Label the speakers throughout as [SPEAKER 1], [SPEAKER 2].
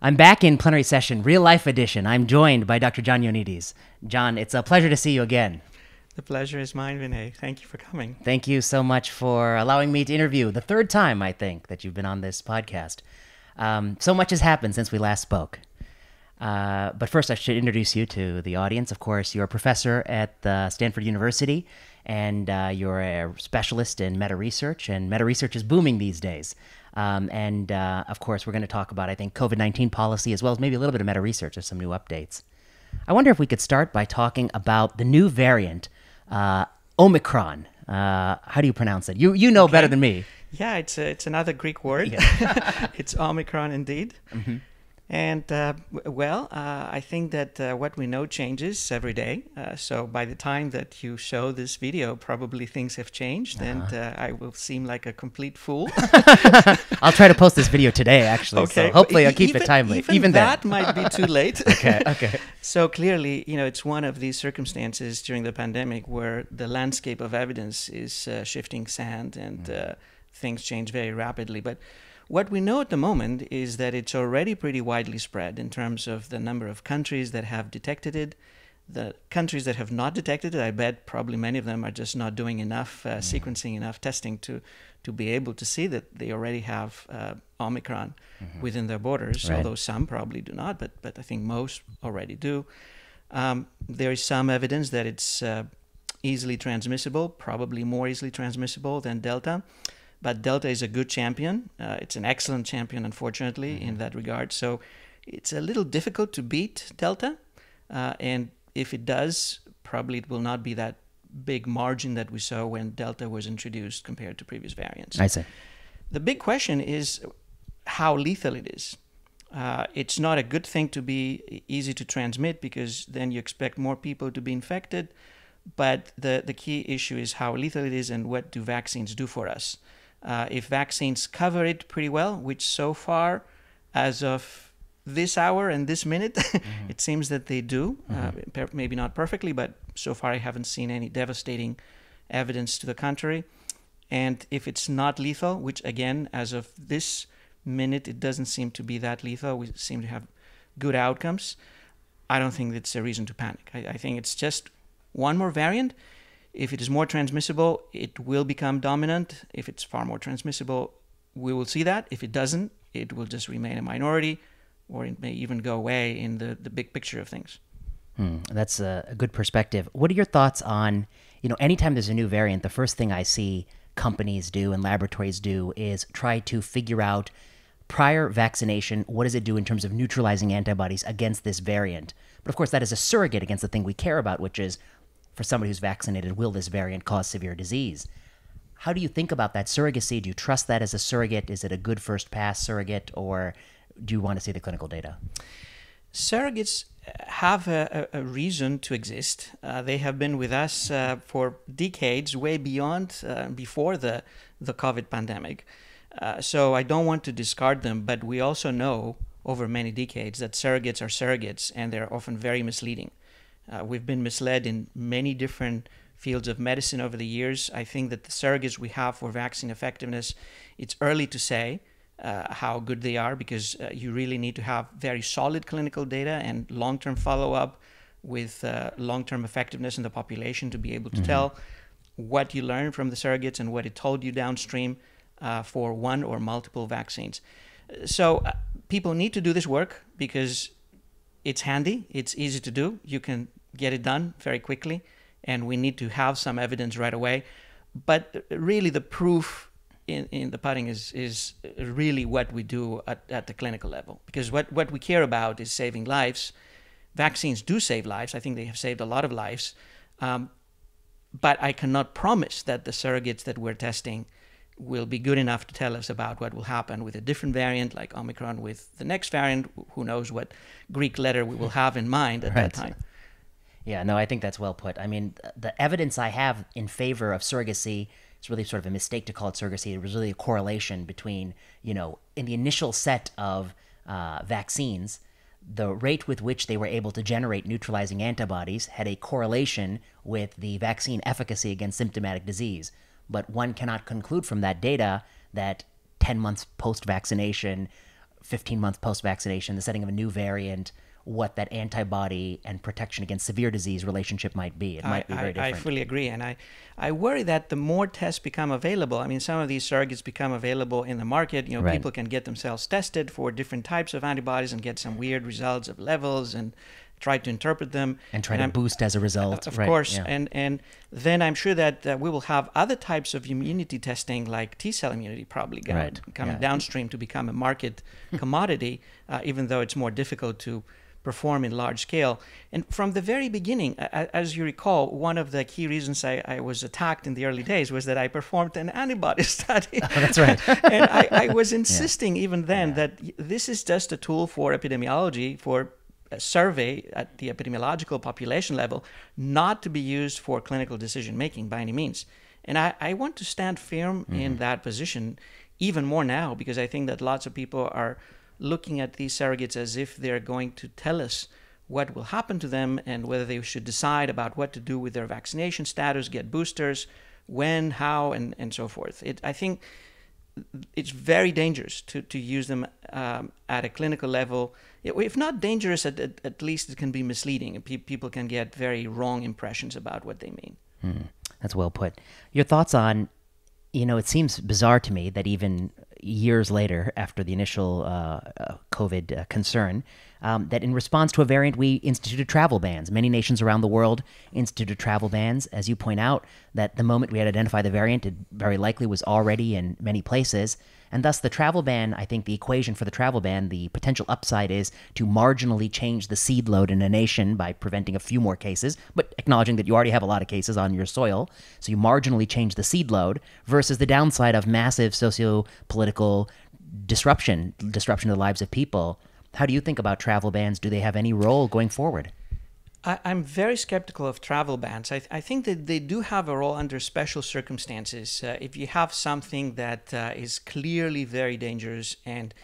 [SPEAKER 1] I'm back in plenary session, real life edition. I'm joined by Dr. John Ioannidis. John, it's a pleasure to see you again.
[SPEAKER 2] The pleasure is mine, Vinay. Thank you for coming.
[SPEAKER 1] Thank you so much for allowing me to interview. The third time, I think, that you've been on this podcast. Um, so much has happened since we last spoke. Uh, but first, I should introduce you to the audience. Of course, you're a professor at uh, Stanford University, and uh, you're a specialist in meta research, and meta research is booming these days. Um, and uh, of course, we're going to talk about, I think, COVID 19 policy as well as maybe a little bit of meta research or some new updates. I wonder if we could start by talking about the new variant uh, Omicron. Uh, how do you pronounce it? You you know okay. better than me.
[SPEAKER 2] Yeah, it's a, it's another Greek word. Yeah. it's Omicron indeed. Mm-hmm. And uh, well, uh, I think that uh, what we know changes every day. Uh, so by the time that you show this video, probably things have changed, uh-huh. and uh, I will seem like a complete fool.
[SPEAKER 1] I'll try to post this video today, actually. Okay. So hopefully, I'll keep
[SPEAKER 2] even,
[SPEAKER 1] it timely.
[SPEAKER 2] Even, even that might be too late.
[SPEAKER 1] okay. Okay.
[SPEAKER 2] So clearly, you know, it's one of these circumstances during the pandemic where the landscape of evidence is uh, shifting sand and mm. things change very rapidly, but what we know at the moment is that it's already pretty widely spread in terms of the number of countries that have detected it. The countries that have not detected it, I bet probably many of them are just not doing enough uh, mm. sequencing, enough testing to to be able to see that they already have uh, Omicron mm-hmm. within their borders. Right. Although some probably do not, but but I think most already do. Um, there is some evidence that it's uh, easily transmissible, probably more easily transmissible than Delta. But Delta is a good champion. Uh, it's an excellent champion, unfortunately, mm-hmm. in that regard. So it's a little difficult to beat Delta. Uh, and if it does, probably it will not be that big margin that we saw when Delta was introduced compared to previous variants.
[SPEAKER 1] I see.
[SPEAKER 2] The big question is how lethal it is. Uh, it's not a good thing to be easy to transmit because then you expect more people to be infected. But the, the key issue is how lethal it is and what do vaccines do for us. Uh, if vaccines cover it pretty well, which so far, as of this hour and this minute, mm-hmm. it seems that they do. Uh, mm-hmm. Uh, per- maybe not perfectly, but so far I haven't seen any devastating evidence to the contrary. And if it's not lethal, which again, as of this minute, it doesn't seem to be that lethal, we seem to have good outcomes. I don't think it's a reason to panic. I, I think it's just one more variant if it is more transmissible, it will become dominant. If it's far more transmissible, we will see that. If it doesn't, it will just remain a minority or it may even go away in the, the big picture of things.
[SPEAKER 1] Hmm, that's a, a good perspective. What are your thoughts on, you know, anytime there's a new variant, the first thing I see companies do and laboratories do is try to figure out prior vaccination, what does it do in terms of neutralizing antibodies against this variant? But of course, that is a surrogate against the thing we care about, which is for somebody who's vaccinated, will this variant cause severe disease? How do you think about that surrogacy? Do you trust that as a surrogate? Is it a good first pass surrogate, or do you want to see the clinical data?
[SPEAKER 2] Surrogates have a, a reason to exist. Uh, they have been with us uh, for decades, way beyond uh, before the the COVID pandemic. Uh, so I don't want to discard them, but we also know over many decades that surrogates are surrogates, and they're often very misleading. Uh, we've been misled in many different fields of medicine over the years. I think that the surrogates we have for vaccine effectiveness, it's early to say uh, how good they are because uh, you really need to have very solid clinical data and long-term follow-up with uh, long-term effectiveness in the population to be able to mm-hmm. tell what you learned from the surrogates and what it told you downstream uh, for one or multiple vaccines. So uh, people need to do this work because it's handy, it's easy to do. You can get it done very quickly, and we need to have some evidence right away. But really, the proof in, in the pudding is is really what we do at, at the clinical level, because what what we care about is saving lives. Vaccines do save lives. I think they have saved a lot of lives. Um, but I cannot promise that the surrogates that we're testing will be good enough to tell us about what will happen with a different variant like Omicron with the next variant. Who knows what Greek letter we will have in mind at right. that time.
[SPEAKER 1] Yeah, no, I think that's well put. I mean, the evidence I have in favor of surrogacy is really sort of a mistake to call it surrogacy. It was really a correlation between, you know, in the initial set of uh, vaccines, the rate with which they were able to generate neutralizing antibodies had a correlation with the vaccine efficacy against symptomatic disease. But one cannot conclude from that data that 10 months post vaccination, 15 months post vaccination, the setting of a new variant, what that antibody and protection against severe disease relationship might be. It might
[SPEAKER 2] I,
[SPEAKER 1] be very
[SPEAKER 2] I,
[SPEAKER 1] different.
[SPEAKER 2] I fully agree, and I, I worry that the more tests become available, I mean, some of these surrogates become available in the market. You know,
[SPEAKER 1] Right.
[SPEAKER 2] people can get themselves tested for different types of antibodies and get some weird results of levels and try to interpret them
[SPEAKER 1] and try to
[SPEAKER 2] I'm-
[SPEAKER 1] boost as a result.
[SPEAKER 2] of
[SPEAKER 1] Right,
[SPEAKER 2] course,
[SPEAKER 1] yeah.
[SPEAKER 2] and and then I'm sure that uh, we will have other types of immunity testing, like T cell immunity, probably going,
[SPEAKER 1] Right,
[SPEAKER 2] coming
[SPEAKER 1] yeah.
[SPEAKER 2] downstream to become a market commodity, uh, even though it's more difficult to perform in large scale. And from the very beginning, as you recall, one of the key reasons I, I was attacked in the early days was that I performed an antibody study.
[SPEAKER 1] Oh, that's right.
[SPEAKER 2] and I, I was insisting even then that this is just a tool for epidemiology, for a survey at the epidemiological population level, not to be used for clinical decision making by any means. And I, I want to stand firm in mm-hmm. that position even more now because I think that lots of people are looking at these surrogates as if they're going to tell us what will happen to them and whether they should decide about what to do with their vaccination status, get boosters, when, how, and, and so forth. It, I think it's very dangerous to, to use them um, at a clinical level. If not dangerous, at, at, at least it can be misleading. Pe- people can get very wrong impressions about what they mean.
[SPEAKER 1] Hmm, that's well put. Your thoughts on, you know, it seems bizarre to me that even years later, after the initial uh, uh, COVID uh, concern, um, that in response to a variant, we instituted travel bans. Many nations around the world instituted travel bans. As you point out, that the moment we had identified the variant, it very likely was already in many places. And thus, the travel ban, I think the equation for the travel ban, the potential upside is to marginally change the seed load in a nation by preventing a few more cases, but acknowledging that you already have a lot of cases on your soil. So you marginally change the seed load versus the downside of massive socio political disruption, disruption to the lives of people. How do you think about travel bans? Do they have any role going forward?
[SPEAKER 2] I, I'm very skeptical of travel bans. I, I think that they do have a role under special circumstances. Uh, if you have something that uh, is clearly very dangerous and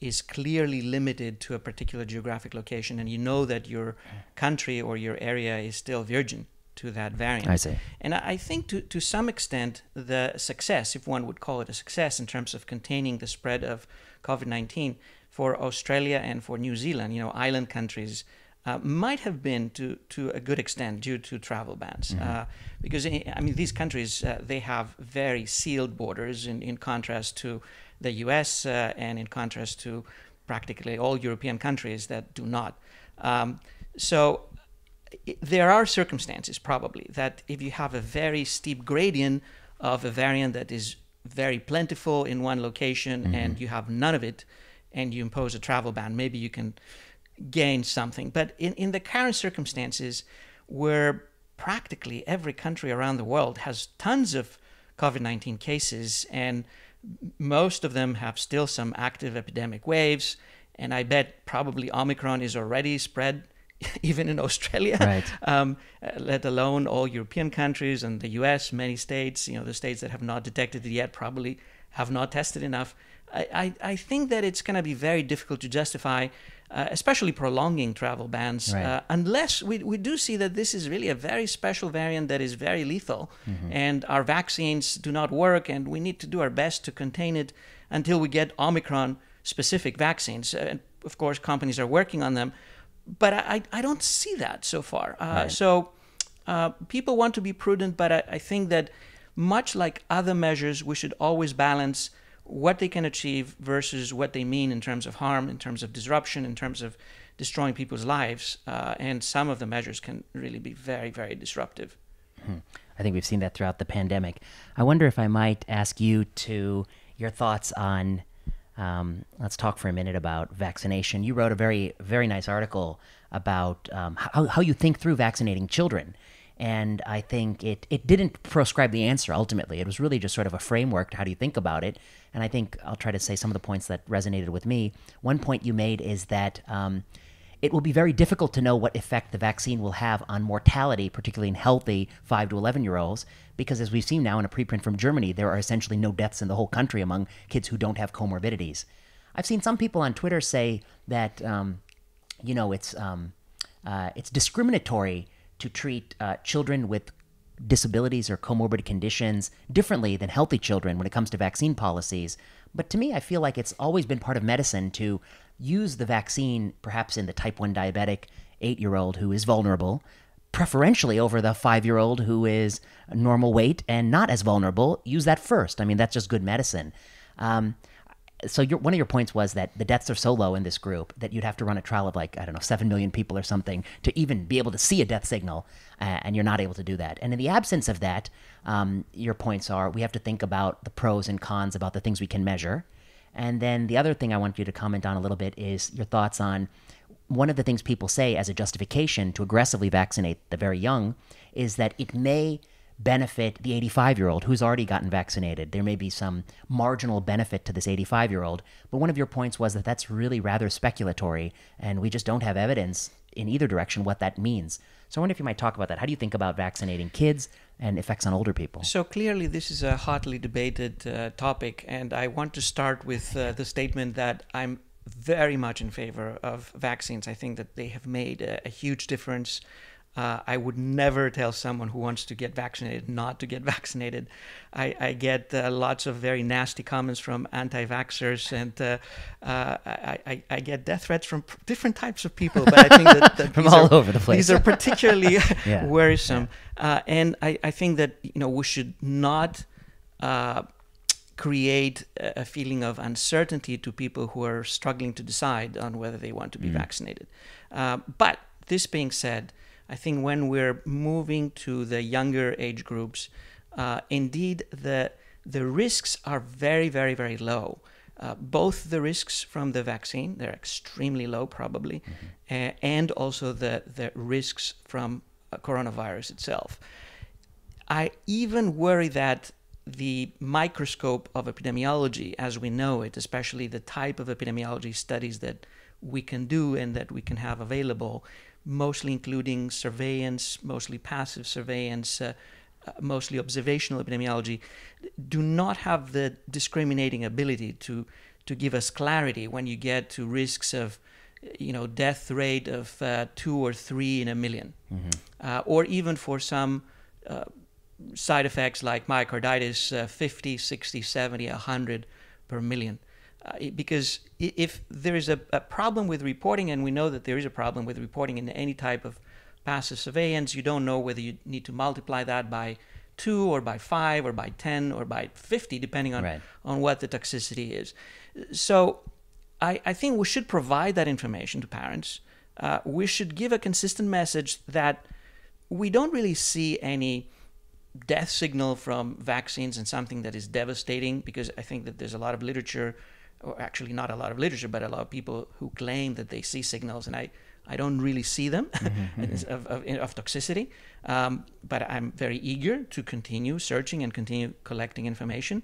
[SPEAKER 2] is clearly limited to a particular geographic location, and you know that your country or your area is still virgin to that variant.
[SPEAKER 1] I see.
[SPEAKER 2] And I I think to, to some extent, the success, if one would call it a success in terms of containing the spread of COVID 19 for Australia and for New Zealand, you know, island countries, uh, might have been to, to a good extent due to travel bans. Uh, because, I I mean, these countries, uh, they have very sealed borders in, in contrast to the US uh, and in contrast to practically all European countries that do not. Um, so i- there are circumstances probably that if you have a very steep gradient of a variant that is very plentiful in one location and you have none of it and you impose a travel ban maybe you can gain something but in, in the current circumstances where practically every country around the world has tons of covid-19 cases and most of them have still some active epidemic waves and i bet probably omicron is already spread even in australia
[SPEAKER 1] Right.
[SPEAKER 2] um, let alone all European countries and the US, many states, you know, the states that have not detected it yet probably have not tested enough. I, I, think that it's going to be very difficult to justify, uh, especially prolonging travel bans,
[SPEAKER 1] Right.
[SPEAKER 2] uh, unless we, we do see that this is really a very special variant that is very lethal and our vaccines do not work and we need to do our best to contain it until we get Omicron specific vaccines. Uh, and of course, companies are working on them but I, I don't see that so far. Uh,
[SPEAKER 1] Right.
[SPEAKER 2] So uh, people want to be prudent, but I, I think that much like other measures, we should always balance what they can achieve versus what they mean in terms of harm, in terms of disruption, in terms of destroying people's lives. Uh, and some of the measures can really be very, very disruptive.
[SPEAKER 1] I think we've seen that throughout the pandemic. I wonder if I might ask you to your thoughts on. Um, let's talk for a minute about vaccination. You wrote a very, very nice article about um, how, how you think through vaccinating children. And I think it, it didn't prescribe the answer ultimately. It was really just sort of a framework to how do you think about it. And I think I'll try to say some of the points that resonated with me. One point you made is that um, it will be very difficult to know what effect the vaccine will have on mortality, particularly in healthy 5 to 11 year olds, because as we've seen now in a preprint from Germany, there are essentially no deaths in the whole country among kids who don't have comorbidities. I've seen some people on Twitter say that, um, you know, it's, um, uh, it's discriminatory to treat uh, children with disabilities or comorbid conditions differently than healthy children when it comes to vaccine policies. But to me, I feel like it's always been part of medicine to use the vaccine, perhaps in the type 1 diabetic eight year old who is vulnerable, preferentially over the five year old who is normal weight and not as vulnerable. Use that first. I mean, that's just good medicine. Um, so your, one of your points was that the deaths are so low in this group that you'd have to run a trial of like I don't know seven million people or something to even be able to see a death signal, uh, and you're not able to do that. And in the absence of that, um, your points are we have to think about the pros and cons about the things we can measure, and then the other thing I want you to comment on a little bit is your thoughts on one of the things people say as a justification to aggressively vaccinate the very young is that it may benefit the 85 year old who's already gotten vaccinated. There may be some marginal benefit to this 85 year old, but one of your points was that that's really rather speculatory, and we just don't have evidence in either direction what that means. So I wonder if you might talk about that. How do you think about vaccinating kids and effects on older people?
[SPEAKER 2] So clearly, this is a hotly debated uh, topic, and I want to start with uh, the statement that I'm very much in favor of vaccines. I think that they have made a, a huge difference uh, I would never tell someone who wants to get vaccinated not to get vaccinated. I, I get uh, lots of very nasty comments from anti-vaxxers, and uh, uh I, I, I, get death threats from different types of people. But I think that, that
[SPEAKER 1] from all are, over the place.
[SPEAKER 2] These are particularly yeah. worrisome, yeah. Uh, and I, I think that you know we should not uh, create a feeling of uncertainty to people who are struggling to decide on whether they want to be mm. vaccinated. Uh, but this being said, I think when we're moving to the younger age groups, uh, indeed the the risks are very, very, very low. Uh, both the risks from the vaccine, they're extremely low probably, mm-hmm. uh, and also the, the risks from coronavirus itself. I even worry that the microscope of epidemiology as we know it, especially the type of epidemiology studies that we can do and that we can have available, mostly including surveillance, mostly passive surveillance, uh, uh, mostly observational epidemiology, do not have the discriminating ability to to give us clarity when you get to risks of you know death rate of uh, two or three in a 1000000 mm-hmm. uh, or even for some uh, side effects like myocarditis uh, 50 60 70 100 per million uh, because if there is a, a, problem with reporting, and we know that there is a problem with reporting in any type of passive surveillance, you don't know whether you need to multiply that by two or by five or by 10 or by 50, depending on, right. on what the toxicity is. So I, I think we should provide that information to parents. Uh, we should give a consistent message that we don't really see any death signal from vaccines and something that is devastating because I think that there's a lot of literature or actually not a lot of literature, but a lot of people who claim that they see signals, and I, I don't really see them mm-hmm, mm-hmm. of, of, of, toxicity. Um, but I'm very eager to continue searching and continue collecting information,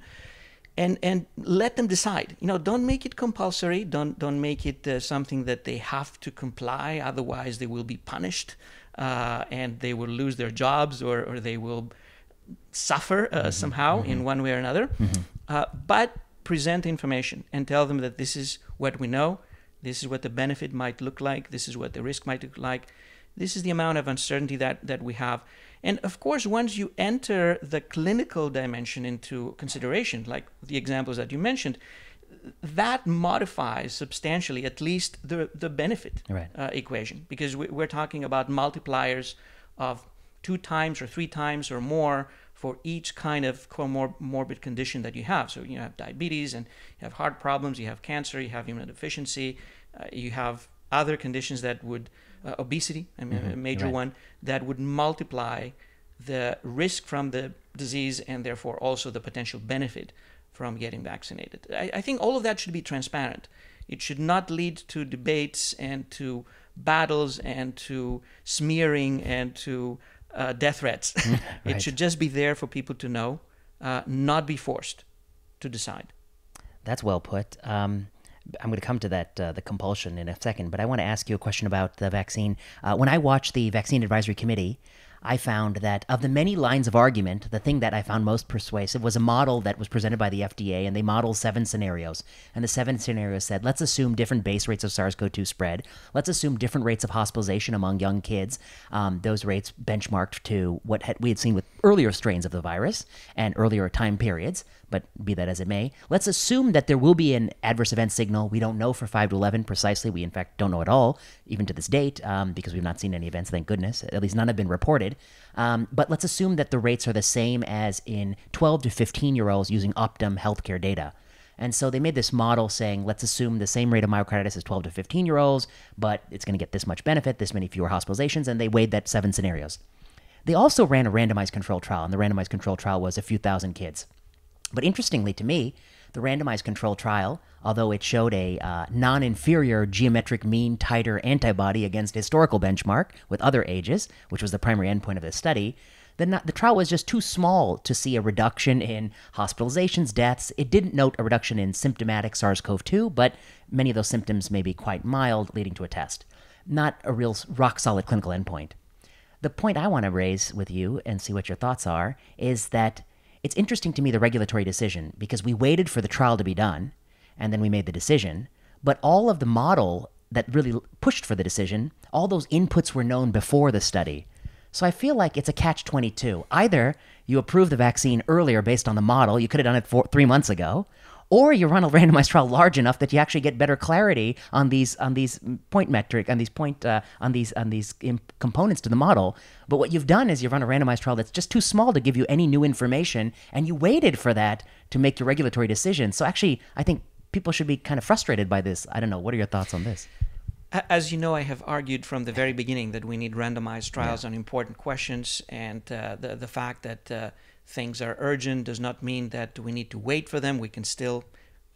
[SPEAKER 2] and and let them decide. You know, don't make it compulsory. Don't don't make it uh, something that they have to comply. Otherwise, they will be punished, uh, and they will lose their jobs, or or they will suffer uh, mm-hmm, somehow in mm-hmm. one way or another. Mm-hmm. Uh, but present information and tell them that this is what we know, this is what the benefit might look like, this is what the risk might look like, this is the amount of uncertainty that, that we have. And of course, once you enter the clinical dimension into consideration, like the examples that you mentioned, that modifies substantially at least the, the benefit right. uh, equation because we, we're talking about multipliers of two times or three times or more for each kind of comorbid condition that you have. So you have diabetes and you have heart problems, you have cancer, you have immunodeficiency, uh, you have other conditions that would, uh, obesity, I mean, mm-hmm. a major right. one, that would multiply the risk from the disease and therefore also the potential benefit from getting vaccinated. I, I think all of that should be transparent. It should not lead to debates and to battles and to smearing and to uh, death threats. right. It should just be there for people to know, uh, not be forced to decide.
[SPEAKER 1] That's well put. Um, I'm going to come to that uh, the compulsion in a second, but I want to ask you a question about the vaccine. Uh, when I watch the vaccine advisory committee, I found that of the many lines of argument, the thing that I found most persuasive was a model that was presented by the FDA, and they modeled seven scenarios. And the seven scenarios said, let's assume different base rates of SARS CoV 2 spread. Let's assume different rates of hospitalization among young kids. Um, those rates benchmarked to what had, we had seen with earlier strains of the virus and earlier time periods but be that as it may, let's assume that there will be an adverse event signal. We don't know for 5 to 11 precisely. We, in fact, don't know at all, even to this date, um, because we've not seen any events, thank goodness. At least none have been reported. Um, but let's assume that the rates are the same as in 12 to 15 year olds using Optum healthcare data. And so they made this model saying, let's assume the same rate of myocarditis as 12 to 15 year olds, but it's going to get this much benefit, this many fewer hospitalizations, and they weighed that seven scenarios. They also ran a randomized control trial, and the randomized control trial was a few thousand kids. But interestingly to me, the randomized control trial, although it showed a uh, non inferior geometric mean titer antibody against historical benchmark with other ages, which was the primary endpoint of the study, the, not, the trial was just too small to see a reduction in hospitalizations, deaths. It didn't note a reduction in symptomatic SARS CoV 2, but many of those symptoms may be quite mild, leading to a test. Not a real rock solid clinical endpoint. The point I want to raise with you and see what your thoughts are is that it's interesting to me the regulatory decision because we waited for the trial to be done and then we made the decision. But all of the model that really pushed for the decision, all those inputs were known before the study. So I feel like it's a catch 22. Either you approve the vaccine earlier based on the model, you could have done it four, three months ago, or you run a randomized trial large enough that you actually get better clarity on these on these point metric on these point uh, on these on these components to the model. But what you've done is you've run a randomized trial that's just too small to give you any new information, and you waited for that to make your regulatory decision. So actually, I think people should be kind of frustrated by this. I don't know. What are your thoughts on this?
[SPEAKER 2] As you know, I have argued from the very beginning that we need randomized trials yeah. on important questions, and uh, the the fact that uh, things are urgent does not mean that we need to wait for them. We can still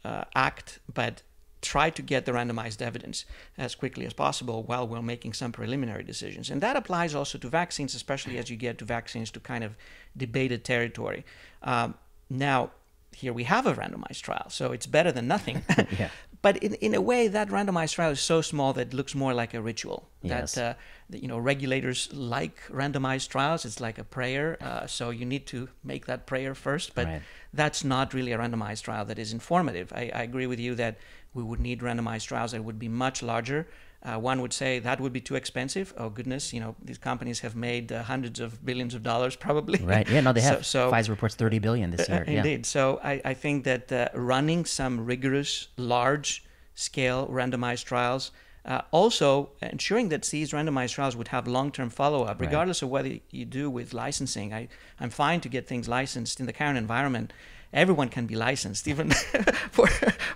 [SPEAKER 2] uh, act, but try to get the randomized evidence as quickly as possible while we're making some preliminary decisions. And that applies also to vaccines, especially as you get to vaccines to kind of debated territory. Um, now, here we have a randomized trial, so it's better than nothing. yeah. But in, in a way, that randomized trial is so small that it looks more like a ritual. Yes. That, uh, that you know, regulators like randomized trials. It's like a prayer. Uh, so you need to make that prayer first. But right. that's not really a randomized trial that is informative. I, I agree with you that we would need randomized trials that would be much larger. Uh, one would say that would be too expensive. Oh goodness, you know these companies have made uh, hundreds of billions of dollars probably.
[SPEAKER 1] Right. Yeah. No, they have. So, so Pfizer reports thirty billion this year. Uh,
[SPEAKER 2] indeed.
[SPEAKER 1] Yeah.
[SPEAKER 2] So I, I think that uh, running some rigorous, large-scale randomized trials, uh, also ensuring that these randomized trials would have long-term follow-up, regardless right. of whether you do with licensing. I, I'm fine to get things licensed in the current environment everyone can be licensed, even for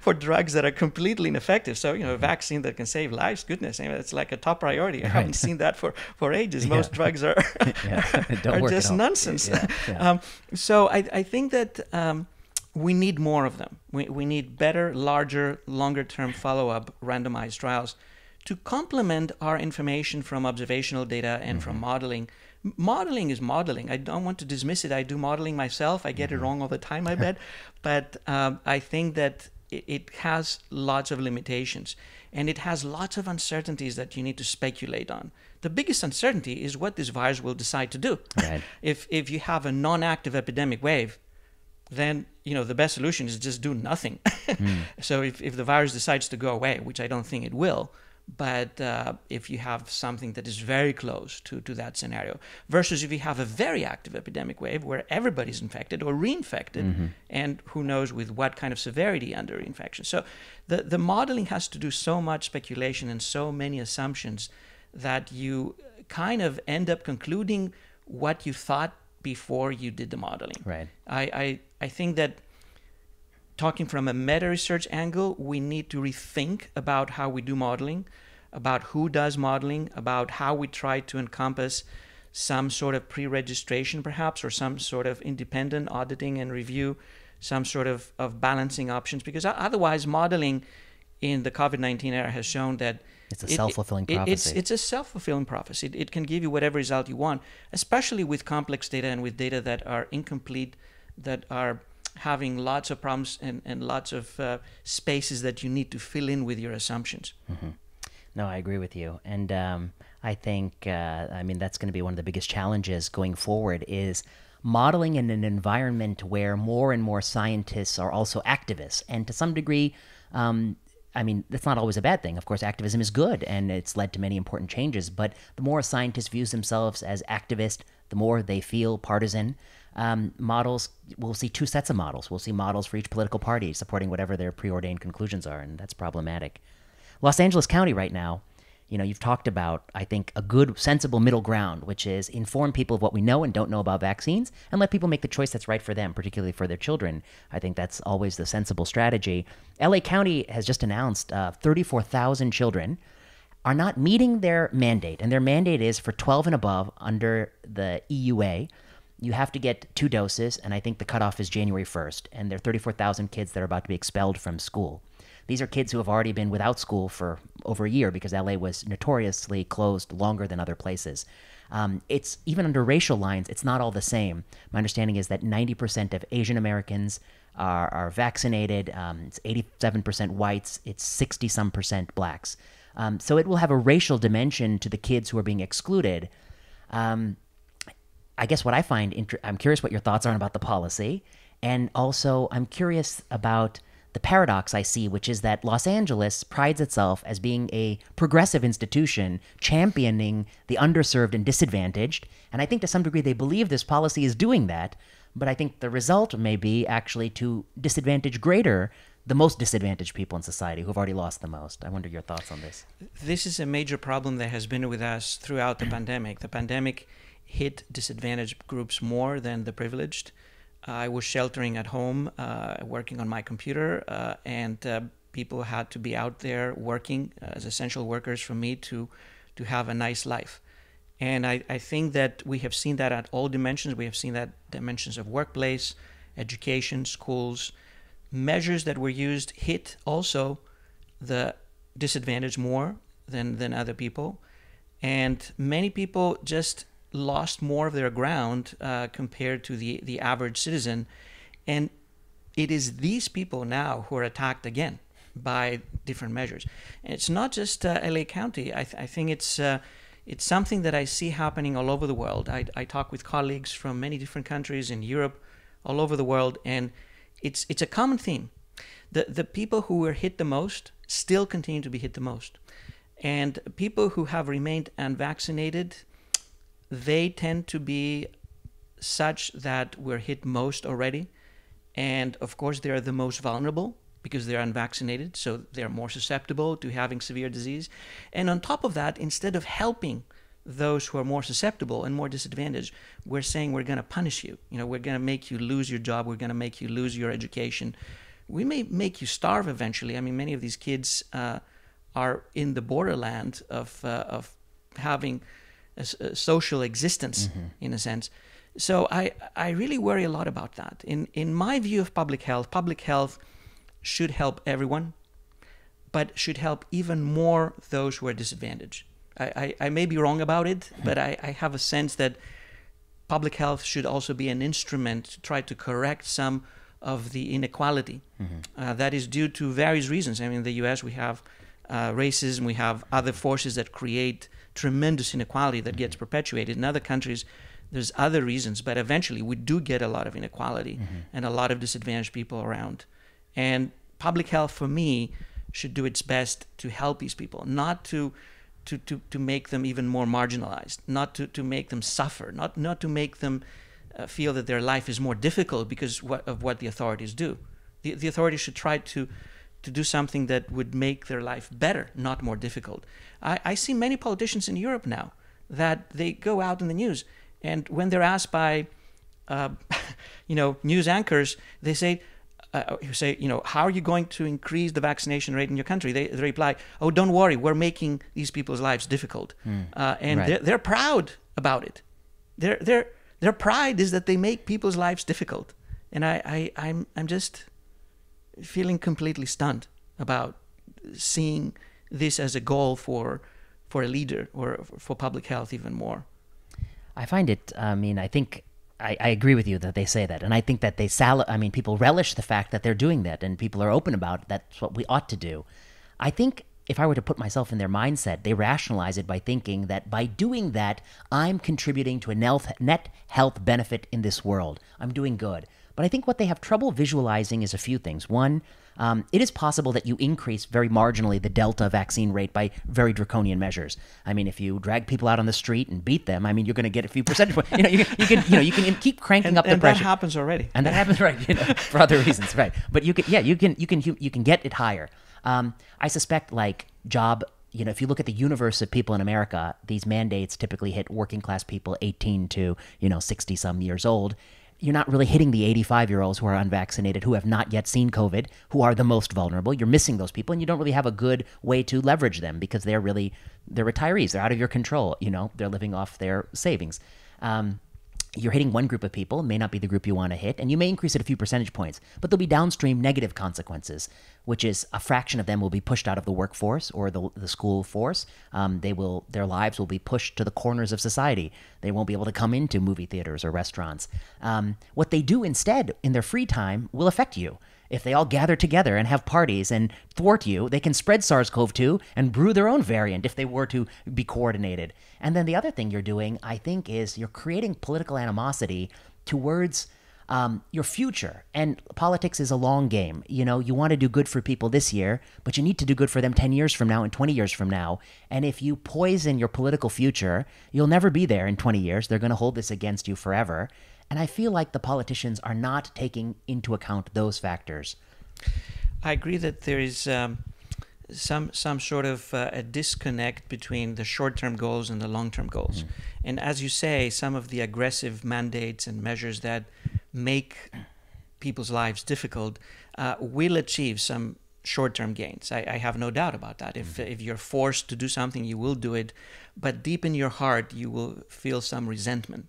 [SPEAKER 2] for drugs that are completely ineffective. So you know, a vaccine that can save lives, goodness, I mean, it's like a top priority. I right. haven't seen that for for ages. Yeah. Most drugs are are just nonsense. Um, so I I think that. Um, we need more of them. We, we need better, larger, longer term follow up randomized trials to complement our information from observational data and mm-hmm. from modeling modeling is modeling. I don't want to dismiss it. I do modeling myself. I get mm-hmm. it wrong all the time, I bet. but um, I think that it, has lots of limitations and it has lots of uncertainties that you need to speculate on. The biggest uncertainty is what this virus will decide to do. Right. if if you have a non-active epidemic wave, then you know the best solution is just do nothing. mm. So if, if the virus decides to go away, which I don't think it will, but uh, if you have something that is very close to, to that scenario versus if you have a very active epidemic wave where everybody's infected or reinfected mm-hmm. and who knows with what kind of severity under infection. So the, the modeling has to do so much speculation and so many assumptions that you kind of end up concluding what you thought before you did the modeling.
[SPEAKER 1] Right.
[SPEAKER 2] I, I, I think that talking from a meta research angle, we need to rethink about how we do modeling, about who does modeling, about how we try to encompass some sort of pre registration, perhaps, or some sort of independent auditing and review, some sort of, of balancing options, because otherwise, modeling in the COVID 19 era has shown that.
[SPEAKER 1] It's a self fulfilling prophecy.
[SPEAKER 2] It's, it's a self fulfilling prophecy. It, it can give you whatever result you want, especially with complex data and with data that are incomplete, that are having lots of problems and, and lots of uh, spaces that you need to fill in with your assumptions.
[SPEAKER 1] Mm-hmm. No, I agree with you. And um, I think, uh, I mean, that's going to be one of the biggest challenges going forward is modeling in an environment where more and more scientists are also activists. And to some degree, um, I mean, that's not always a bad thing. Of course, activism is good and it's led to many important changes. But the more a scientist views themselves as activist, the more they feel partisan. Um, models, we'll see two sets of models. We'll see models for each political party supporting whatever their preordained conclusions are, and that's problematic. Los Angeles County right now you know, you've talked about, I think, a good, sensible middle ground, which is inform people of what we know and don't know about vaccines and let people make the choice that's right for them, particularly for their children. I think that's always the sensible strategy. LA County has just announced uh, 34,000 children are not meeting their mandate, and their mandate is for 12 and above under the EUA. You have to get two doses, and I think the cutoff is January 1st, and there are 34,000 kids that are about to be expelled from school. These are kids who have already been without school for over a year because LA was notoriously closed longer than other places. Um, it's even under racial lines, it's not all the same. My understanding is that 90% of Asian Americans are, are vaccinated. Um, it's 87% whites. It's 60 some percent blacks. Um, so it will have a racial dimension to the kids who are being excluded. Um, I guess what I find, inter- I'm curious what your thoughts are about the policy. And also, I'm curious about the paradox I see, which is that Los Angeles prides itself as being a progressive institution championing the underserved and disadvantaged. And I think to some degree they believe this policy is doing that. But I think the result may be actually to disadvantage greater the most disadvantaged people in society who have already lost the most. I wonder your thoughts on this.
[SPEAKER 2] This is a major problem that has been with us throughout the pandemic. The pandemic hit disadvantaged groups more than the privileged. I was sheltering at home, uh, working on my computer, uh, and uh, people had to be out there working as essential workers for me to to have a nice life. And I, I think that we have seen that at all dimensions. We have seen that dimensions of workplace, education, schools. Measures that were used hit also the disadvantaged more than, than other people. And many people just lost more of their ground uh, compared to the, the average citizen. And it is these people now who are attacked again by different measures. And it's not just uh, LA County. I, th- I think it's uh, it's something that I see happening all over the world. I, I talk with colleagues from many different countries in Europe, all over the world, and it's it's a common theme. The the people who were hit the most still continue to be hit the most, and people who have remained unvaccinated they tend to be such that we're hit most already. And of course, they're the most vulnerable because they're unvaccinated, so they're more susceptible to having severe disease. And on top of that, instead of helping those who are more susceptible and more disadvantaged, we're saying we're going to punish you. You know, we're going to make you lose your job. We're going to make you lose your education. We may make you starve eventually. I mean, many of these kids uh, are in the borderland of uh, of having a, a social existence mm-hmm. in a sense. So I, I really worry a lot about that. In, in my view of public health, public health should help everyone, but should help even more those who are disadvantaged. I, I, I may be wrong about it, mm-hmm. but I, I have a sense that public health should also be an instrument to try to correct some of the inequality mm-hmm. uh, that is due to various reasons. I mean, in the US, we have uh, racism, we have other forces that create tremendous inequality that gets perpetuated. In other countries, there's other reasons, but eventually we do get a lot of inequality mm-hmm. and a lot of disadvantaged people around. And public health, for me, should do its best to help these people, not to to, to, to make them even more marginalized, not to, to make them suffer, not, not to make them uh, feel that their life is more difficult because what, of what the authorities do. The, the authorities should try to to do something that would make their life better, not more difficult. I, I see many politicians in Europe now that they go out in the news, and when they're asked by, uh, you know, news anchors, they say, uh, you say, you know, how are you going to increase the vaccination rate in your country? They, they reply, oh, don't worry, we're making these people's lives difficult, mm, uh, and right. they're, they're proud about it. Their their their pride is that they make people's lives difficult, and I, I I'm I'm just feeling completely stunned about seeing this as a goal for for a leader or for public health even more.
[SPEAKER 1] I find it. I mean, I think I, I, agree with you that they say that, and I think that they sal. I mean, people relish the fact that they're doing that, and people are open about it. That's what we ought to do. I think if I were to put myself in their mindset, they rationalize it by thinking that by doing that, I'm contributing to a net health benefit in this world. I'm doing good. But I think what they have trouble visualizing is a few things. One, um, it is possible that you increase very marginally the Delta vaccine rate by very draconian measures. I mean, if you drag people out on the street and beat them, I mean, you're going to get a few percentage points. You know, you, you, can, you know, you can keep cranking
[SPEAKER 2] and,
[SPEAKER 1] up the
[SPEAKER 2] and
[SPEAKER 1] pressure.
[SPEAKER 2] that happens already.
[SPEAKER 1] And that happens right, you know, for other reasons, right? But you can, yeah, you can, you can, you can get it higher. Um, I suspect, like job you know, if you look at the universe of people in America, these mandates typically hit working class people 18 to, you know, 60 some years old you're not really hitting the 85 year olds who are unvaccinated, who have not yet seen COVID, who are the most vulnerable. You're missing those people, and you don't really have a good way to leverage them because they're really they're retirees. They're out of your control. You know, they're living off their savings. Um, you're hitting one group of people, may not be the group you want to hit, and you may increase it a few percentage points, but there'll be downstream negative consequences, which is a fraction of them will be pushed out of the workforce or the, the school force. Um, they will, their lives will be pushed to the corners of society. They won't be able to come into movie theaters or restaurants. Um, what they do instead in their free time will affect you. If they all gather together and have parties and thwart you, they can spread SARS CoV 2 and brew their own variant if they were to be coordinated. And then the other thing you're doing, I think, is you're creating political animosity towards um, your future. And politics is a long game. You know, you want to do good for people this year, but you need to do good for them 10 years from now and 20 years from now. And if you poison your political future, you'll never be there in 20 years. They're going to hold this against you forever. And I feel like the politicians are not taking into account those factors.
[SPEAKER 2] I agree that there is um, some some sort of uh, a disconnect between the short-term goals and the long-term goals. Mm. And as you say, some of the aggressive mandates and measures that make people's lives difficult uh, will achieve some short-term gains. I, I, have no doubt about that. If mm. if you're forced to do something, you will do it, but deep in your heart, you will feel some resentment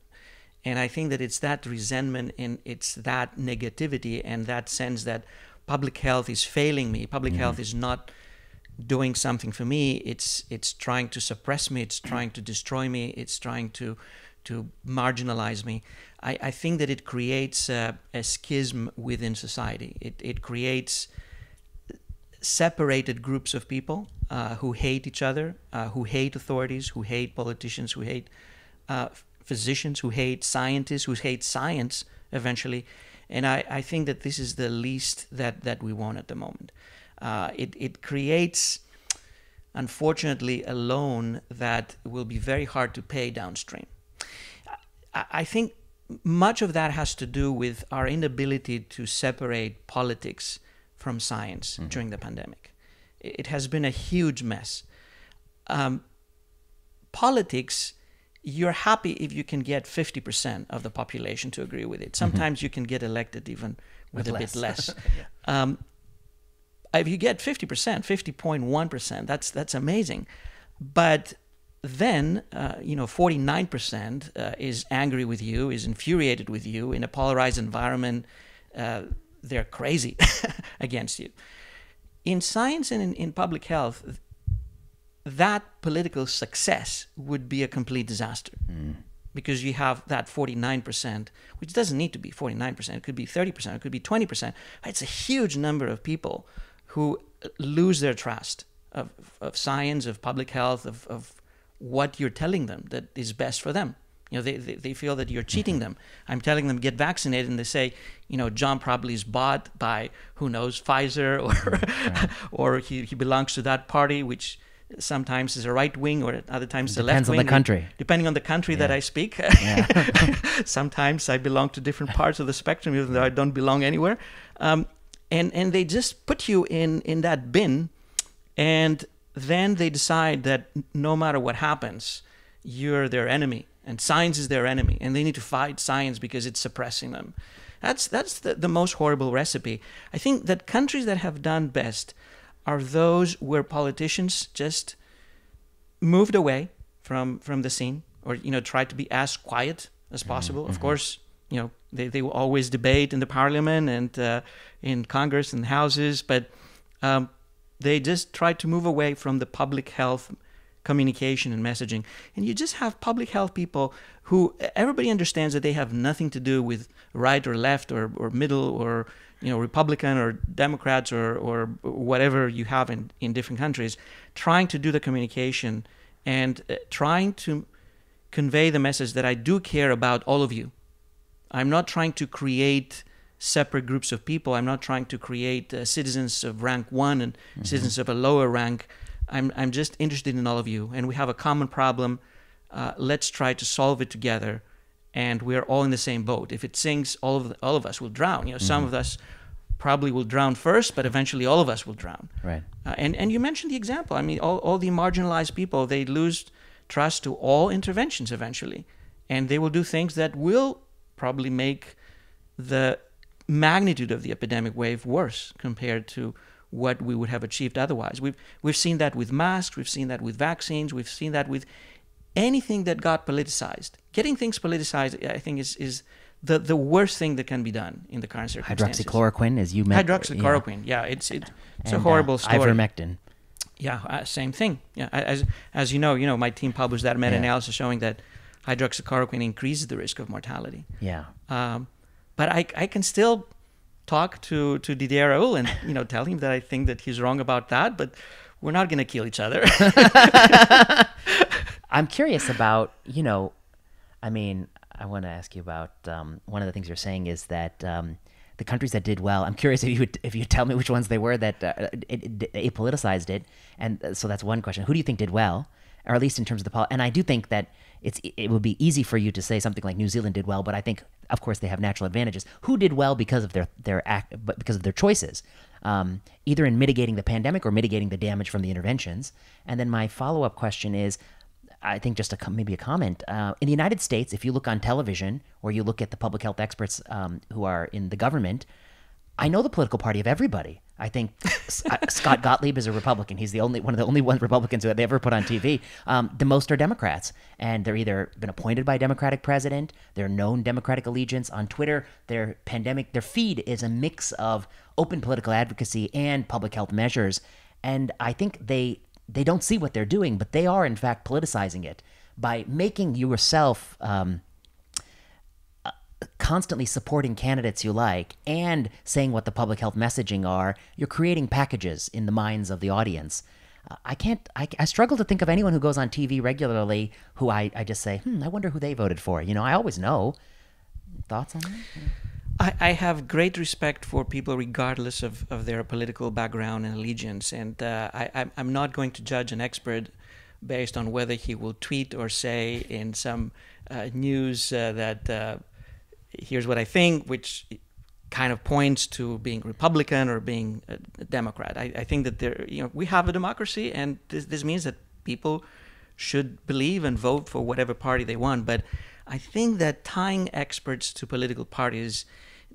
[SPEAKER 2] and I think that it's that resentment and it's that negativity and that sense that public health is failing me. Public mm-hmm. health is not doing something for me. It's it's trying to suppress me. It's trying to destroy me. It's trying to to marginalize me. I, I think that it creates a, a schism within society. It it creates separated groups of people uh, who hate each other, uh, who hate authorities, who hate politicians, who hate uh, physicians who hate scientists, who hate science eventually. And I, I think that this is the least that, that we want at the moment. Uh, it, it creates, unfortunately, a loan that will be very hard to pay downstream. I, I think much of that has to do with our inability to separate politics from science mm-hmm. during the pandemic. It has been a huge mess. Um, politics you're happy if you can get 50% of the population to agree with it. Mm-hmm. Sometimes mm-hmm. you can get elected even with, with a less. bit less. yeah. um, if you get 50%, 50.1%, that's that's amazing. But then, uh, you know, 49% uh, is angry with you, is infuriated with you in a polarized environment. Uh, they're crazy against you. In science and in, in public health, that political success would be a complete disaster. Mm. Because you have that 49%, which doesn't need to be 49%, it could be 30%, it could be 20%. It's a huge number of people who lose their trust of, of science, of public health, of, of what you're telling them that is best for them. You know, they, they, they feel that you're cheating mm-hmm. them. I'm telling them get vaccinated, and they say, you know, John probably is bought by who knows Pfizer, or right. or he, he belongs to that party, which sometimes is a right wing or other times a left
[SPEAKER 1] wing. Depends on the country.
[SPEAKER 2] Depending on the country yeah. that I speak. Yeah. sometimes I belong to different parts of the spectrum, even though I don't belong anywhere. Um, and and they just put you in in that bin, and then they decide that no matter what happens, you're their enemy, and science is their enemy, and they need to fight science because it's suppressing them. That's that's the, the most horrible recipe. I think that countries that have done best are those where politicians just moved away from from the scene or you know tried to be as quiet as mm-hmm. possible mm-hmm. of course you know they, they will always debate in the parliament and uh, in congress and houses but um, they just tried to move away from the public health communication and messaging and you just have public health people who everybody understands that they have nothing to do with right or left or, or middle or you know, Republican or Democrats or, or whatever you have in, in different countries, trying to do the communication and uh, trying to convey the message that I do care about all of you. I'm not trying to create separate groups of people. I'm not trying to create uh, citizens of rank one and mm-hmm. citizens of a lower rank. I'm, I'm just interested in all of you. And we have a common problem. Uh, let's try to solve it together. And we're all in the same boat. If it sinks, all of, the, all of us will drown. You know, mm-hmm. some of us probably will drown first, but eventually all of us will drown.
[SPEAKER 1] Right.
[SPEAKER 2] Uh, and, and you mentioned the example. I mean, all, all the marginalized people, they lose trust to all interventions eventually. And they will do things that will probably make the magnitude of the epidemic wave worse compared to what we would have achieved otherwise. We've we've seen that with masks, we've seen that with vaccines, we've seen that with anything that got politicized. Getting things politicized, I think, is is the, the worst thing that can be done in the current circumstances.
[SPEAKER 1] Hydroxychloroquine, as you mentioned.
[SPEAKER 2] Hydroxychloroquine, yeah, yeah it's it, it's and, a horrible uh, story.
[SPEAKER 1] Ivermectin.
[SPEAKER 2] Yeah, uh, same thing. Yeah, as as you know, you know, my team published that meta-analysis yeah. showing that hydroxychloroquine increases the risk of mortality.
[SPEAKER 1] Yeah.
[SPEAKER 2] Um, but I, I can still talk to, to Didier Raoult and you know tell him that I think that he's wrong about that, but we're not going to kill each other.
[SPEAKER 1] I'm curious about you know, I mean, I want to ask you about um, one of the things you're saying is that um, the countries that did well. I'm curious if you would if you tell me which ones they were that uh, it, it, it, apoliticized it, and uh, so that's one question. Who do you think did well, or at least in terms of the? And I do think that it's it would be easy for you to say something like New Zealand did well, but I think of course they have natural advantages. Who did well because of their their act, but because of their choices, um, either in mitigating the pandemic or mitigating the damage from the interventions. And then my follow up question is. I think just a maybe a comment. Uh, in the United States, if you look on television or you look at the public health experts um, who are in the government, I know the political party of everybody. I think Scott Gottlieb is a Republican. He's the only one of the only ones Republicans who they ever put on TV. Um, the most are Democrats, and they're either been appointed by a Democratic president, they're known Democratic allegiance on Twitter. Their pandemic, their feed is a mix of open political advocacy and public health measures, and I think they they don't see what they're doing, but they are in fact politicizing it by making yourself. Um, constantly supporting candidates you like and saying what the public health messaging are, you're creating packages in the minds of the audience. Uh, I can't, I, I, struggle to think of anyone who goes on TV regularly who I, I just say, hmm, I wonder who they voted for. You know, I always know. Thoughts on that?
[SPEAKER 2] I, I have great respect for people regardless of, of their political background and allegiance. And uh, I, I'm not going to judge an expert based on whether he will tweet or say in some uh, news uh, that uh, here's what I think, which kind of points to being Republican or being a Democrat. I, I think that there, you know, we have a democracy, and this, this means that people should believe and vote for whatever party they want. But I think that tying experts to political parties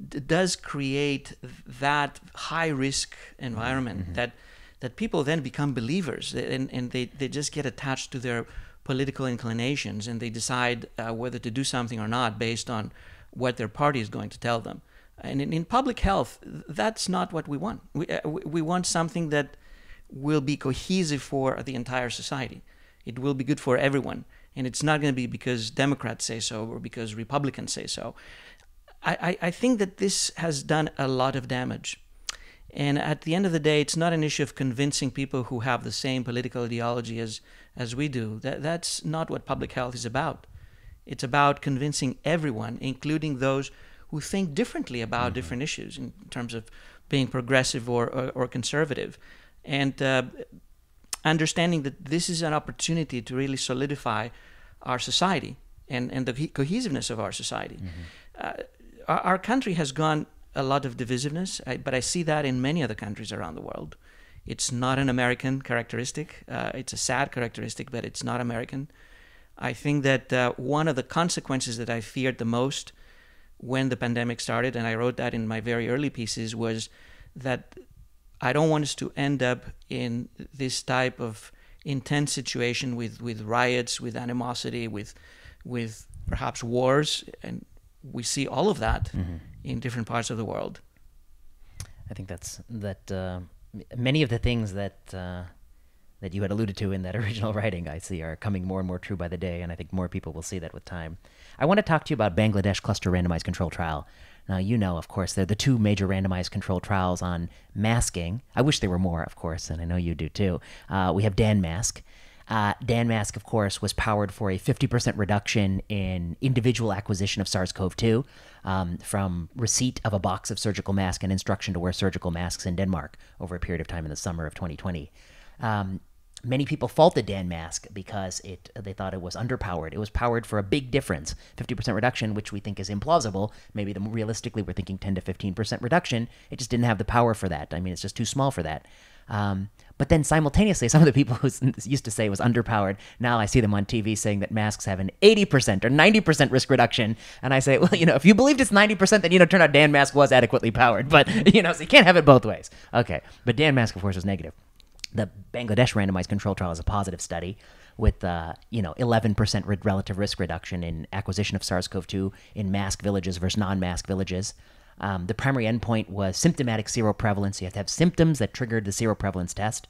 [SPEAKER 2] d- does create that high risk environment mm-hmm. that that people then become believers and, and they, they just get attached to their political inclinations and they decide uh, whether to do something or not based on what their party is going to tell them. And in, in public health, that's not what we want. We, uh, we want something that will be cohesive for the entire society. It will be good for everyone. And it's not going to be because Democrats say so or because Republicans say so. I, I, think that this has done a lot of damage. And at the end of the day, it's not an issue of convincing people who have the same political ideology as, as we do. That, that's not what public health is about. It's about convincing everyone, including those who think differently about mm-hmm. different issues in terms of being progressive or, or, or conservative. And uh, understanding that this is an opportunity to really solidify our society and, and the cohesiveness of our society. Mm-hmm. Uh, our, our, country has gone a lot of divisiveness, I, but I see that in many other countries around the world. It's not an American characteristic. Uh, it's a sad characteristic, but it's not American. I think that uh, one of the consequences that I feared the most when the pandemic started, and I wrote that in my very early pieces, was that I don't want us to end up in this type of intense situation with, with riots, with animosity, with with perhaps wars, and we see all of that mm-hmm. in different parts of the world.
[SPEAKER 1] I think that's that. Uh, many of the things that uh, that you had alluded to in that original writing, I see, are coming more and more true by the day, and I think more people will see that with time. I want to talk to you about Bangladesh cluster randomized control trial. Now, you know, of course, they're the two major randomized control trials on masking. I wish there were more, of course, and I know you do too. Uh, we have DanMask. Uh, DanMask, of course, was powered for a 50% reduction in individual acquisition of SARS CoV 2 um, from receipt of a box of surgical mask and instruction to wear surgical masks in Denmark over a period of time in the summer of 2020. Um, many people faulted DanMask because it they thought it was underpowered. It was powered for a big difference, 50% reduction, which we think is implausible. Maybe the, realistically we're thinking 10 to 15% reduction. It just didn't have the power for that. I mean, it's just too small for that. Um, but then simultaneously, some of the people who used to say it was underpowered, now I see them on TV saying that masks have an 80% or 90% risk reduction. And I say, well, you know, if you believed it's 90%, then, you know, turn out Dan Mask was adequately powered. But, you know, so you can't have it both ways. Okay. But Dan Mask, of course, was negative. The Bangladesh randomized control trial is a positive study with, uh, you know, 11% relative risk reduction in acquisition of SARS-CoV-2 in mask villages versus non-mask villages. Um, the primary endpoint was symptomatic seroprevalence. You have to have symptoms that triggered the seroprevalence test.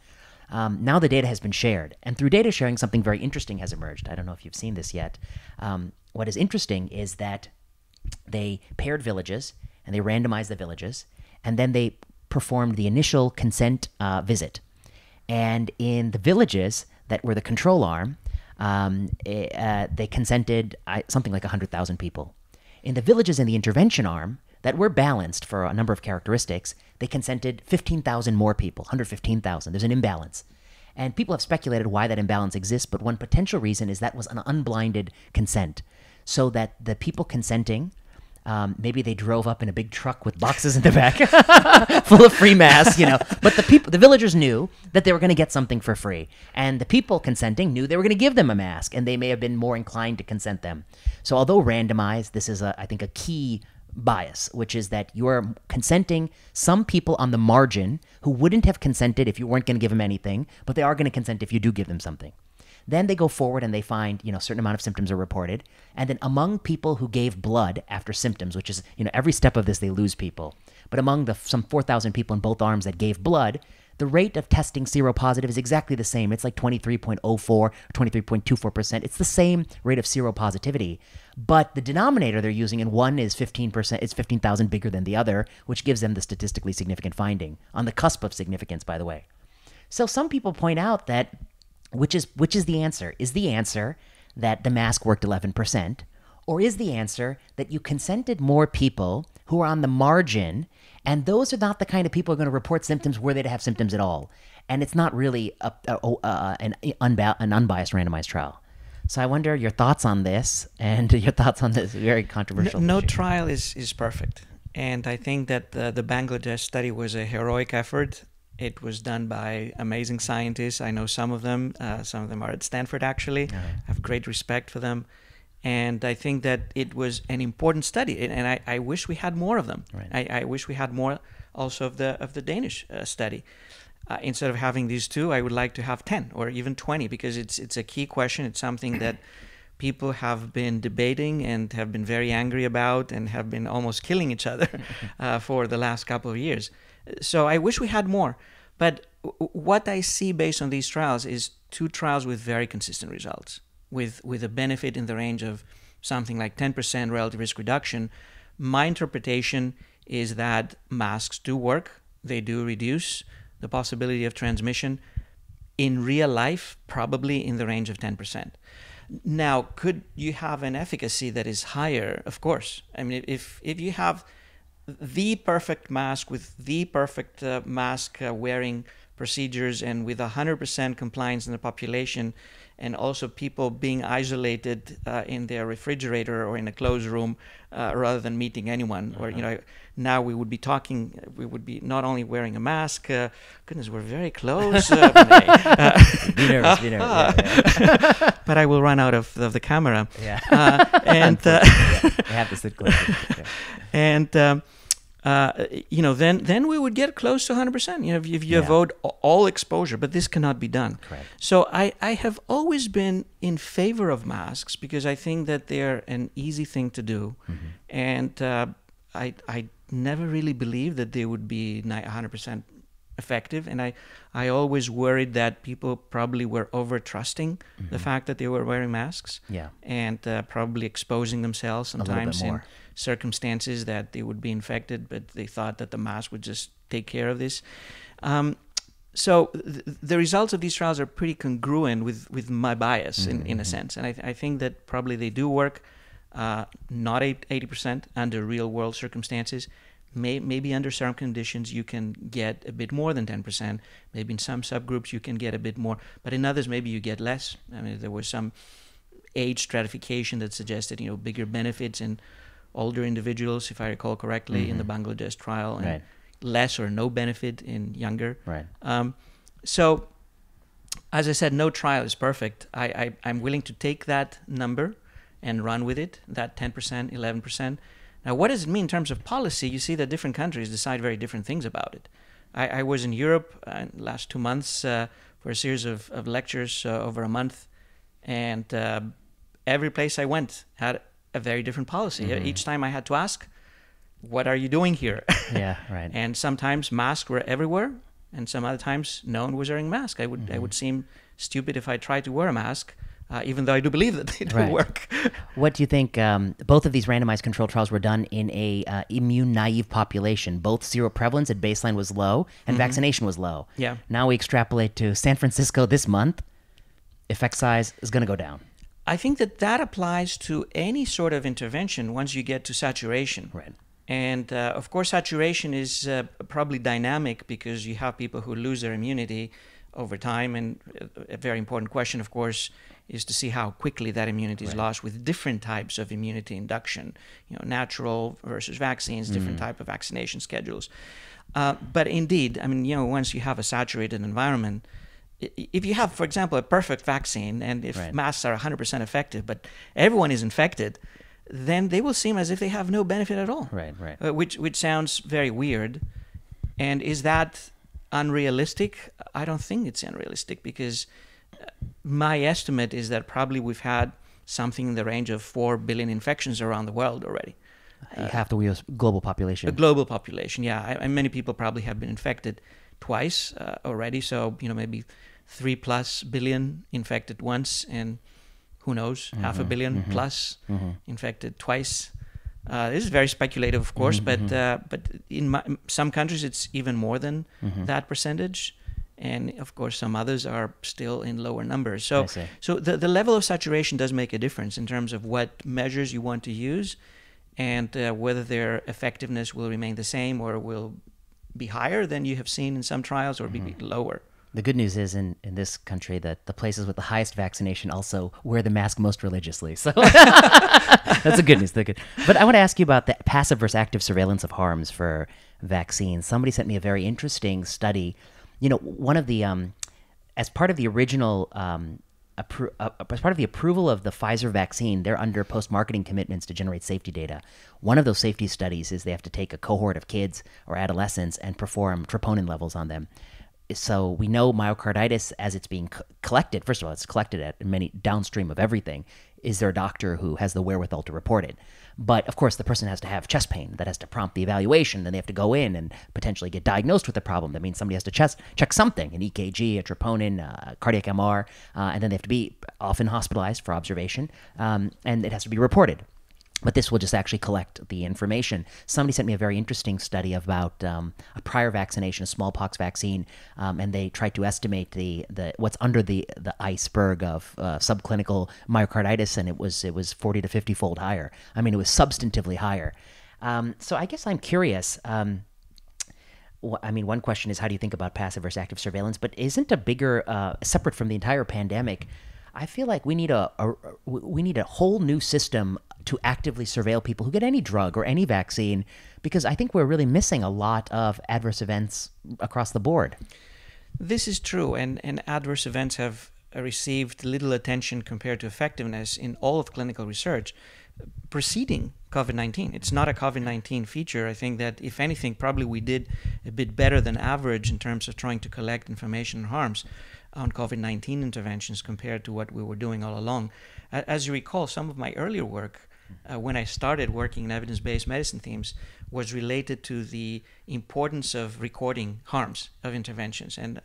[SPEAKER 1] Um, now the data has been shared, and through data sharing, something very interesting has emerged. I don't know if you've seen this yet. Um, what is interesting is that they paired villages and they randomized the villages, and then they performed the initial consent uh, visit. And in the villages that were the control arm, um, eh, uh, they consented uh, something like 100,000 people. In the villages in the intervention arm, that were balanced for a number of characteristics, they consented 15,000 more people, 115,000. There's an imbalance. And people have speculated why that imbalance exists, but one potential reason is that was an unblinded consent. So that the people consenting, um, maybe they drove up in a big truck with boxes in the back, full of free masks, you know. But the people, the villagers knew that they were going to get something for free, and the people consenting knew they were going to give them a mask, and they may have been more inclined to consent them. So, although randomized, this is, a, I think, a key bias, which is that you're consenting some people on the margin who wouldn't have consented if you weren't going to give them anything, but they are going to consent if you do give them something. Then they go forward and they find, you know, a certain amount of symptoms are reported. And then among people who gave blood after symptoms, which is, you know, every step of this they lose people. But among the some 4,000 people in both arms that gave blood, the rate of testing seropositive is exactly the same. It's like 23.04 23.24%. It's the same rate of seropositivity. But the denominator they're using in one is 15%, it's 15,000 bigger than the other, which gives them the statistically significant finding on the cusp of significance, by the way. So some people point out that which is which is the answer? Is the answer that the mask worked 11%? Or is the answer that you consented more people who are on the margin, and those are not the kind of people who are going to report symptoms were they to have symptoms at all? And it's not really a, a, a, an, an unbiased randomized trial. So I wonder your thoughts on this and your thoughts on this very controversial.
[SPEAKER 2] No, no trial is, is perfect. And I think that the, the Bangladesh study was a heroic effort. It was done by amazing scientists. I know some of them. Uh, some of them are at Stanford, actually. Uh-huh. I have great respect for them and I think that it was an important study, and I, I wish we had more of them. Right. I, I, wish we had more also of the of the Danish uh, study. Uh, instead of having these two, I would like to have ten or even twenty because it's it's a key question. It's something that people have been debating and have been very angry about and have been almost killing each other uh, for the last couple of years. So I wish we had more. But what I see based on these trials is two trials with very consistent results with with a benefit in the range of something like 10% relative risk reduction, my interpretation is that masks do work. They do reduce the possibility of transmission. In real life, probably in the range of 10%. Now, could you have an efficacy that is higher? Of course. I mean, if, if you have the perfect mask with the perfect uh, mask uh, wearing procedures and with 100% compliance in the population, and also people being isolated uh, in their refrigerator or in a closed room uh, rather than meeting anyone. Uh-huh. Or you know, now we would be talking, we would be not only wearing a mask. Uh, goodness, we're very close. Uh,
[SPEAKER 1] be nervous, be nervous. Yeah,
[SPEAKER 2] yeah. but I will run out of, of the camera.
[SPEAKER 1] Yeah.
[SPEAKER 2] Uh, and
[SPEAKER 1] yeah, I have to sit close.
[SPEAKER 2] And. Um, uh, you know, then then we would get close to 100%. You know, if, if you yeah. avoid all exposure, but this cannot be done.
[SPEAKER 1] Correct.
[SPEAKER 2] So I, I have always been in favor of masks because I think that they're an easy thing to do, mm-hmm. and uh, I I never really believed that they would be 100% effective. And I, I always worried that people probably were over trusting the fact that they were wearing masks
[SPEAKER 1] Yeah.
[SPEAKER 2] and uh, probably exposing themselves sometimes.
[SPEAKER 1] A little bit
[SPEAKER 2] sometimes in
[SPEAKER 1] more.
[SPEAKER 2] Circumstances that they would be infected, but they thought that the mask would just take care of this. Um, so th- the results of these trials are pretty congruent with, with my bias in, in a sense, and I, th- I think that probably they do work, uh, not eighty percent under real world circumstances. May, maybe under certain conditions you can get a bit more than ten percent. Maybe in some subgroups you can get a bit more, but in others maybe you get less. I mean, there was some age stratification that suggested you know bigger benefits in older individuals, if I recall correctly, in the Bangladesh trial, and
[SPEAKER 1] Right.
[SPEAKER 2] less or no benefit in younger.
[SPEAKER 1] Right.
[SPEAKER 2] Um, so, as I said, no trial is perfect. I, I, I'm willing to take that number and run with it, that 10%, 11%. Now, what does it mean in terms of policy? You see that different countries decide very different things about it. I, I was in Europe uh, last two months uh, for a series of, of lectures uh, over a month, and uh, every place I went had a very different policy. Each time I had to ask, What are you doing here?
[SPEAKER 1] Yeah. Right.
[SPEAKER 2] and sometimes masks were everywhere and some other times no one was wearing mask i would
[SPEAKER 1] Mm-hmm.
[SPEAKER 2] i would seem stupid if i tried to wear a mask uh, even though i do believe that they do
[SPEAKER 1] Right.
[SPEAKER 2] work
[SPEAKER 1] What do you think? Um, both of these randomized controlled trials were done in a uh, immune naive population. Both zero prevalence at baseline was low and vaccination was low.
[SPEAKER 2] Mm-hmm. Yeah.
[SPEAKER 1] Now we extrapolate to San Francisco this month. Effect size is going to go down.
[SPEAKER 2] I think that that applies to any sort of intervention once you get to saturation.
[SPEAKER 1] Right.
[SPEAKER 2] and uh, of course saturation is uh, probably dynamic because you have people who lose their immunity over time. And a very important question of course is to see how quickly that immunity is lost with different types of immunity induction you know natural versus vaccines different type of vaccination schedules. Uh, but indeed i mean you know once you have a saturated environment if you have for example a perfect vaccine and if
[SPEAKER 1] Right.
[SPEAKER 2] masks are 100% effective but everyone is infected then they will seem as if they have no benefit at all
[SPEAKER 1] Right. Right.
[SPEAKER 2] uh, which which sounds very weird. And is that unrealistic? I don't think it's unrealistic because uh, my estimate is that probably we've had something in the range of four billion infections around the world already.
[SPEAKER 1] Half the global population.
[SPEAKER 2] A global population, yeah, I, and many people probably have been infected twice uh, already. So you know maybe three plus billion infected once, and who knows, half a 1000000000 plus infected twice. Uh, this is very speculative, of course, but uh, but in my, some countries it's even more than that percentage, and of course some others are still in lower numbers. So so the the level of saturation does make a difference in terms of what measures you want to use, and uh, whether their effectiveness will remain the same or will be higher than you have seen in some trials or be lower.
[SPEAKER 1] The good news is in, in this country that the places with the highest vaccination also wear the mask most religiously. So that's the good news. The good. But I want to ask you about the passive versus active surveillance of harms for vaccines. Somebody sent me a very interesting study. You know, one of the um, as part of the original um, appro- uh, as part of the approval of the Pfizer vaccine, they're under post-marketing commitments to generate safety data. One of those safety studies is they have to take a cohort of kids or adolescents and perform troponin levels on them. So we know myocarditis as it's being co- collected. First of all, it's collected at many downstream of everything. Is there a doctor who has the wherewithal to report it? But of course, the person has to have chest pain that has to prompt the evaluation. Then they have to go in and potentially get diagnosed with the problem. That means somebody has to chest, check something an EKG, a troponin, uh, cardiac MR, uh, and then they have to be often hospitalized for observation, um, and it has to be reported but this will just actually collect the information. Somebody sent me a very interesting study about um, a prior vaccination, a smallpox vaccine, um, and they tried to estimate the, the what's under the, the iceberg of uh, subclinical myocarditis, and it was it was forty to fifty fold higher. I mean, it was substantively higher. Um, so I guess I'm curious. Um, I mean, one question is how do you think about passive versus active surveillance? But isn't a bigger, uh, separate from the entire pandemic? I feel like we need a, a we need a whole new system to actively surveil people who get any drug or any vaccine, because I think we're really missing a lot of adverse events across the board.
[SPEAKER 2] This is true, and, and adverse events have received little attention compared to effectiveness in all of clinical research preceding COVID 19. It's not a COVID 19 feature. I think that, if anything, probably we did a bit better than average in terms of trying to collect information on harms on COVID 19 interventions compared to what we were doing all along. As you recall, some of my earlier work uh, when I started working in evidence based medicine themes was related to the importance of recording harms of interventions. And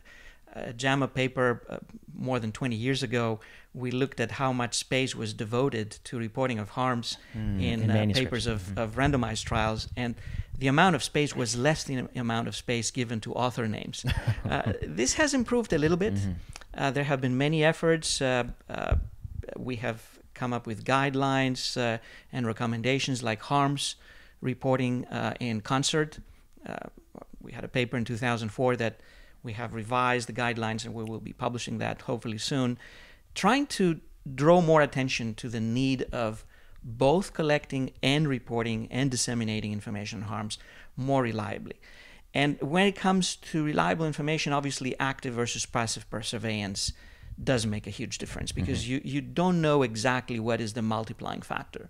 [SPEAKER 2] a JAMA paper uh, more than 20 years ago, we looked at how much space was devoted to reporting of harms
[SPEAKER 1] Mm,
[SPEAKER 2] in,
[SPEAKER 1] in
[SPEAKER 2] uh, papers of,
[SPEAKER 1] Mhm.
[SPEAKER 2] of randomized trials. And the amount of space was less than the amount of space given to author names. uh, this has improved a little bit.
[SPEAKER 1] Mhm.
[SPEAKER 2] Uh, there have been many efforts. Uh, uh, we have come up with guidelines uh, and recommendations like harms reporting uh, in CONSORT. Uh, we had a paper in 2004 that we have revised the guidelines and we will be publishing that hopefully soon, trying to draw more attention to the need of both collecting and reporting and disseminating information on harms more reliably. And when it comes to reliable information, obviously active versus passive surveillance does make a huge difference because you, you don't know exactly what is the multiplying factor.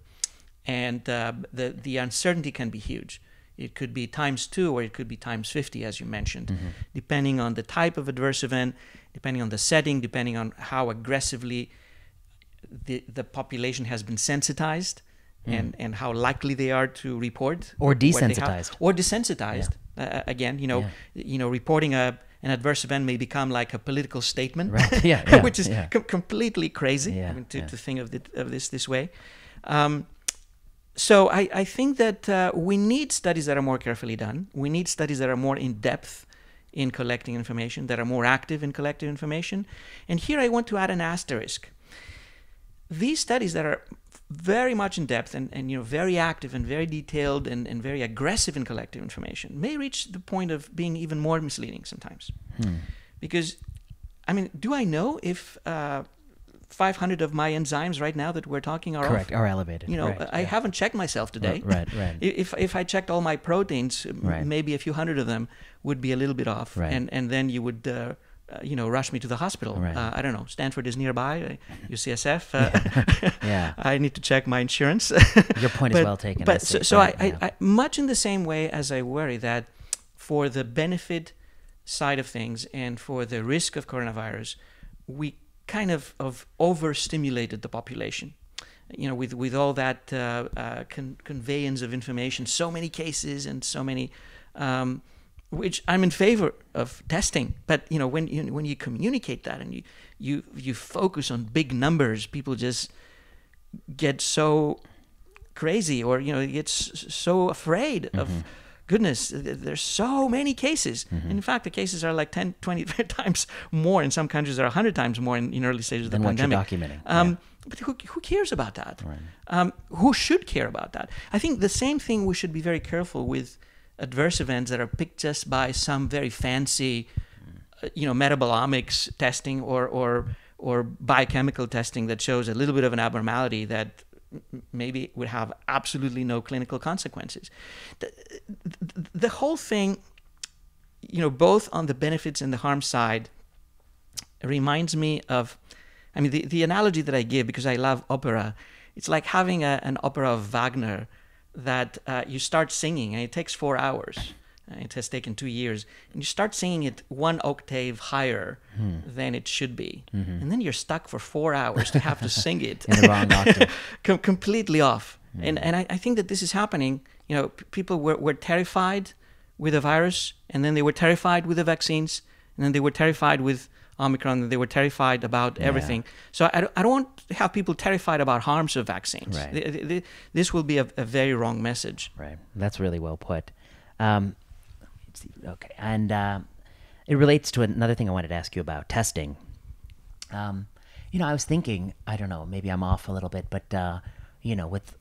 [SPEAKER 2] And uh, the, the uncertainty can be huge. It could be times two or it could be times 50, as you mentioned, depending on the type of adverse event, depending on the setting, depending on how aggressively the, the population has been sensitized and, and how likely they are to report
[SPEAKER 1] Or
[SPEAKER 2] what they have-
[SPEAKER 1] desensitized.
[SPEAKER 2] or desensitized. Uh, again, you know, you know, reporting a an adverse event may become like a political statement,
[SPEAKER 1] Right. Yeah, yeah,
[SPEAKER 2] which is
[SPEAKER 1] yeah.
[SPEAKER 2] com- completely crazy I mean, to, to think of, the, of this this way. Um, so I, I think that uh, we need studies that are more carefully done. We need studies that are more in depth in collecting information, that are more active in collecting information. And here I want to add an asterisk. These studies that are very much in depth and, and you know very active and very detailed and, and very aggressive in collecting information may reach the point of being even more misleading sometimes.
[SPEAKER 1] Hmm.
[SPEAKER 2] Because, I mean, do I know if uh, 500 of my enzymes right now that we're talking are
[SPEAKER 1] Correct.
[SPEAKER 2] off?
[SPEAKER 1] Are elevated.
[SPEAKER 2] You know,
[SPEAKER 1] right,
[SPEAKER 2] I
[SPEAKER 1] yeah.
[SPEAKER 2] haven't checked myself today.
[SPEAKER 1] Right, right.
[SPEAKER 2] If if I checked all my proteins,
[SPEAKER 1] Right.
[SPEAKER 2] maybe a few hundred of them would be a little bit off,
[SPEAKER 1] Right.
[SPEAKER 2] and and then you would. Uh, you know, rush me to the hospital.
[SPEAKER 1] Right.
[SPEAKER 2] Uh, I don't know. Stanford is nearby. Uh, UCSF. Uh,
[SPEAKER 1] Yeah.
[SPEAKER 2] I need to check my insurance.
[SPEAKER 1] Your point is well taken.
[SPEAKER 2] But
[SPEAKER 1] see.
[SPEAKER 2] so, so
[SPEAKER 1] Right,
[SPEAKER 2] I,
[SPEAKER 1] yeah.
[SPEAKER 2] I, I, much in the same way as I worry that for the benefit side of things and for the risk of coronavirus, we kind of, of overstimulated the population. You know, with, with all that uh, uh, con- conveyance of information, so many cases and so many, um, which I'm in favor of testing. But you know, when you when you communicate that and you you you focus on big numbers, people just get so crazy or you know get so afraid
[SPEAKER 1] Mm-hmm.
[SPEAKER 2] of goodness there's so many cases
[SPEAKER 1] Mm-hmm.
[SPEAKER 2] in fact the cases are like 10 20 times more in some countries are 100 times more in, in early stages of the pandemic
[SPEAKER 1] documenting,
[SPEAKER 2] um, but who, who cares about that
[SPEAKER 1] Right.
[SPEAKER 2] um, who should care about that i think the same thing we should be very careful with adverse events that are picked just by some very fancy uh, you know metabolomics testing or or or biochemical testing that shows a little bit of an abnormality that maybe would have absolutely no clinical consequences. The, the, whole thing you know both on the benefits and the harm side reminds me of i mean the, the analogy that i give because i love opera it's like having a, an opera of wagner that uh, you start singing and it takes four hours. Uh, it has taken two years. And you start singing it one octave higher than it should be. And then you're stuck for four hours to have to sing it.
[SPEAKER 1] In the wrong octave.
[SPEAKER 2] com- completely off. And and I, I think that this is happening. You know, p- people were, were terrified with the virus, and then they were terrified with the vaccines, and then they were terrified with Omicron, and they were terrified about everything. So I, don't- I don't want to have people terrified about harms of vaccines.
[SPEAKER 1] Right.
[SPEAKER 2] Th- th- th- This will be a, a very wrong message.
[SPEAKER 1] Right. That's really well put. Um, okay, and um, it relates to another thing I wanted to ask you about testing. Um, you know, I was thinking, I don't know, maybe I'm off a little bit, but uh, you know, with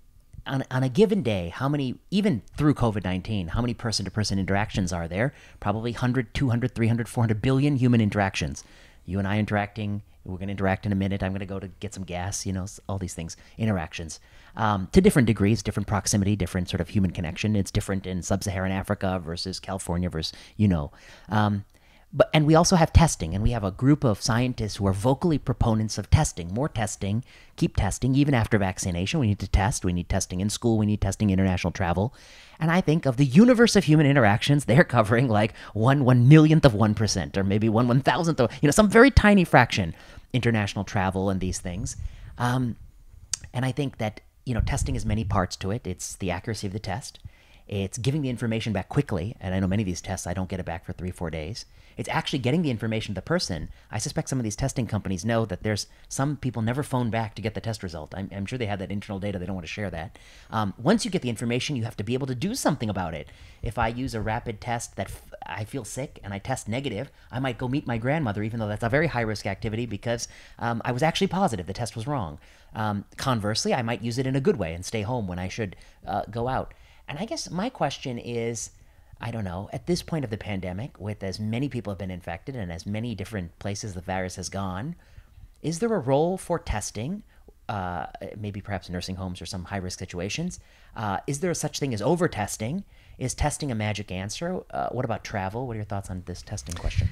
[SPEAKER 1] on, on a given day, how many, even through COVID 19, how many person to person interactions are there? Probably 100, 200, 300, 400 billion human interactions. You and I interacting, we're going to interact in a minute. I'm going to go to get some gas, you know, all these things, interactions. Um, to different degrees, different proximity, different sort of human connection. It's different in sub Saharan Africa versus California versus, you know. Um, but and we also have testing, and we have a group of scientists who are vocally proponents of testing. More testing, keep testing, even after vaccination. We need to test. We need testing in school. We need testing international travel. And I think of the universe of human interactions, they're covering like one one millionth of one percent, or maybe one one thousandth of you know some very tiny fraction international travel and these things. Um, and I think that you know, testing has many parts to it. It's the accuracy of the test. It's giving the information back quickly, and I know many of these tests I don't get it back for three, four days. It's actually getting the information to the person. I suspect some of these testing companies know that there's some people never phone back to get the test result. I'm, I'm sure they have that internal data. They don't want to share that. Um, once you get the information, you have to be able to do something about it. If I use a rapid test that f- I feel sick and I test negative, I might go meet my grandmother, even though that's a very high risk activity because um, I was actually positive. The test was wrong. Um, conversely, I might use it in a good way and stay home when I should uh, go out. And I guess my question is I don't know, at this point of the pandemic, with as many people have been infected and as many different places the virus has gone, is there a role for testing? Uh, maybe perhaps nursing homes or some high risk situations. Uh, is there such thing as over testing? Is testing a magic answer? Uh, what about travel? What are your thoughts on this testing question?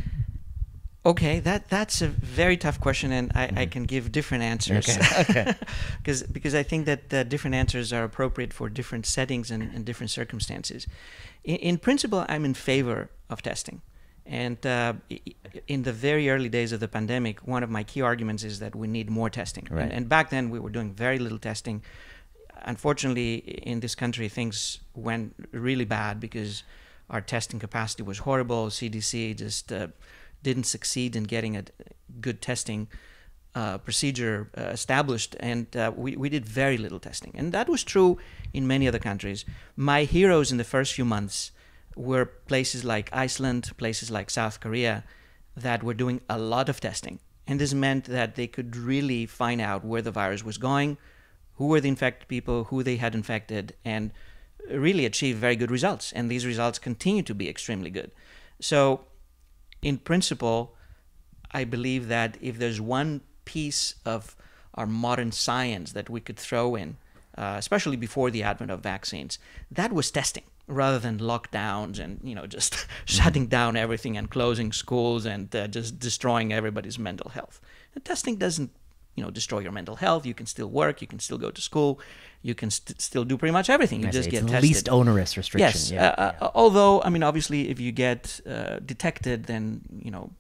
[SPEAKER 2] Okay, that that's a very tough question, and I, mm-hmm. I can give different answers. Okay. Because because I think that uh, different answers are appropriate for different settings and, and different circumstances. In, in, principle, I'm in favor of testing, and uh, in the very early days of the pandemic, one of my key arguments is that we need more testing.
[SPEAKER 1] Right.
[SPEAKER 2] And, and back then, we were doing very little testing. Unfortunately, in this country, things went really bad because our testing capacity was horrible. CDC just uh, didn't succeed in getting a good testing uh, procedure uh, established, and uh, we, we did very little testing. And that was true in many other countries. My heroes in the first few months were places like Iceland, places like South Korea, that were doing a lot of testing. And this meant that they could really find out where the virus was going, who were the infected people, who they had infected, and really achieve very good results. And these results continue to be extremely good. So in principle, I believe that if there's one piece of our modern science that we could throw in, uh, especially before the advent of vaccines, that was testing rather than lockdowns and you know just shutting down everything and closing schools and uh, just destroying everybody's mental health. And testing doesn't you know destroy your mental health. You can still work. You can still go to school. You can st- still do pretty much everything. You
[SPEAKER 1] I
[SPEAKER 2] just
[SPEAKER 1] get
[SPEAKER 2] tested.
[SPEAKER 1] least onerous restriction.
[SPEAKER 2] Yes.
[SPEAKER 1] Yeah,
[SPEAKER 2] uh, yeah. Uh, although I mean, obviously, if you get uh, detected, then you know.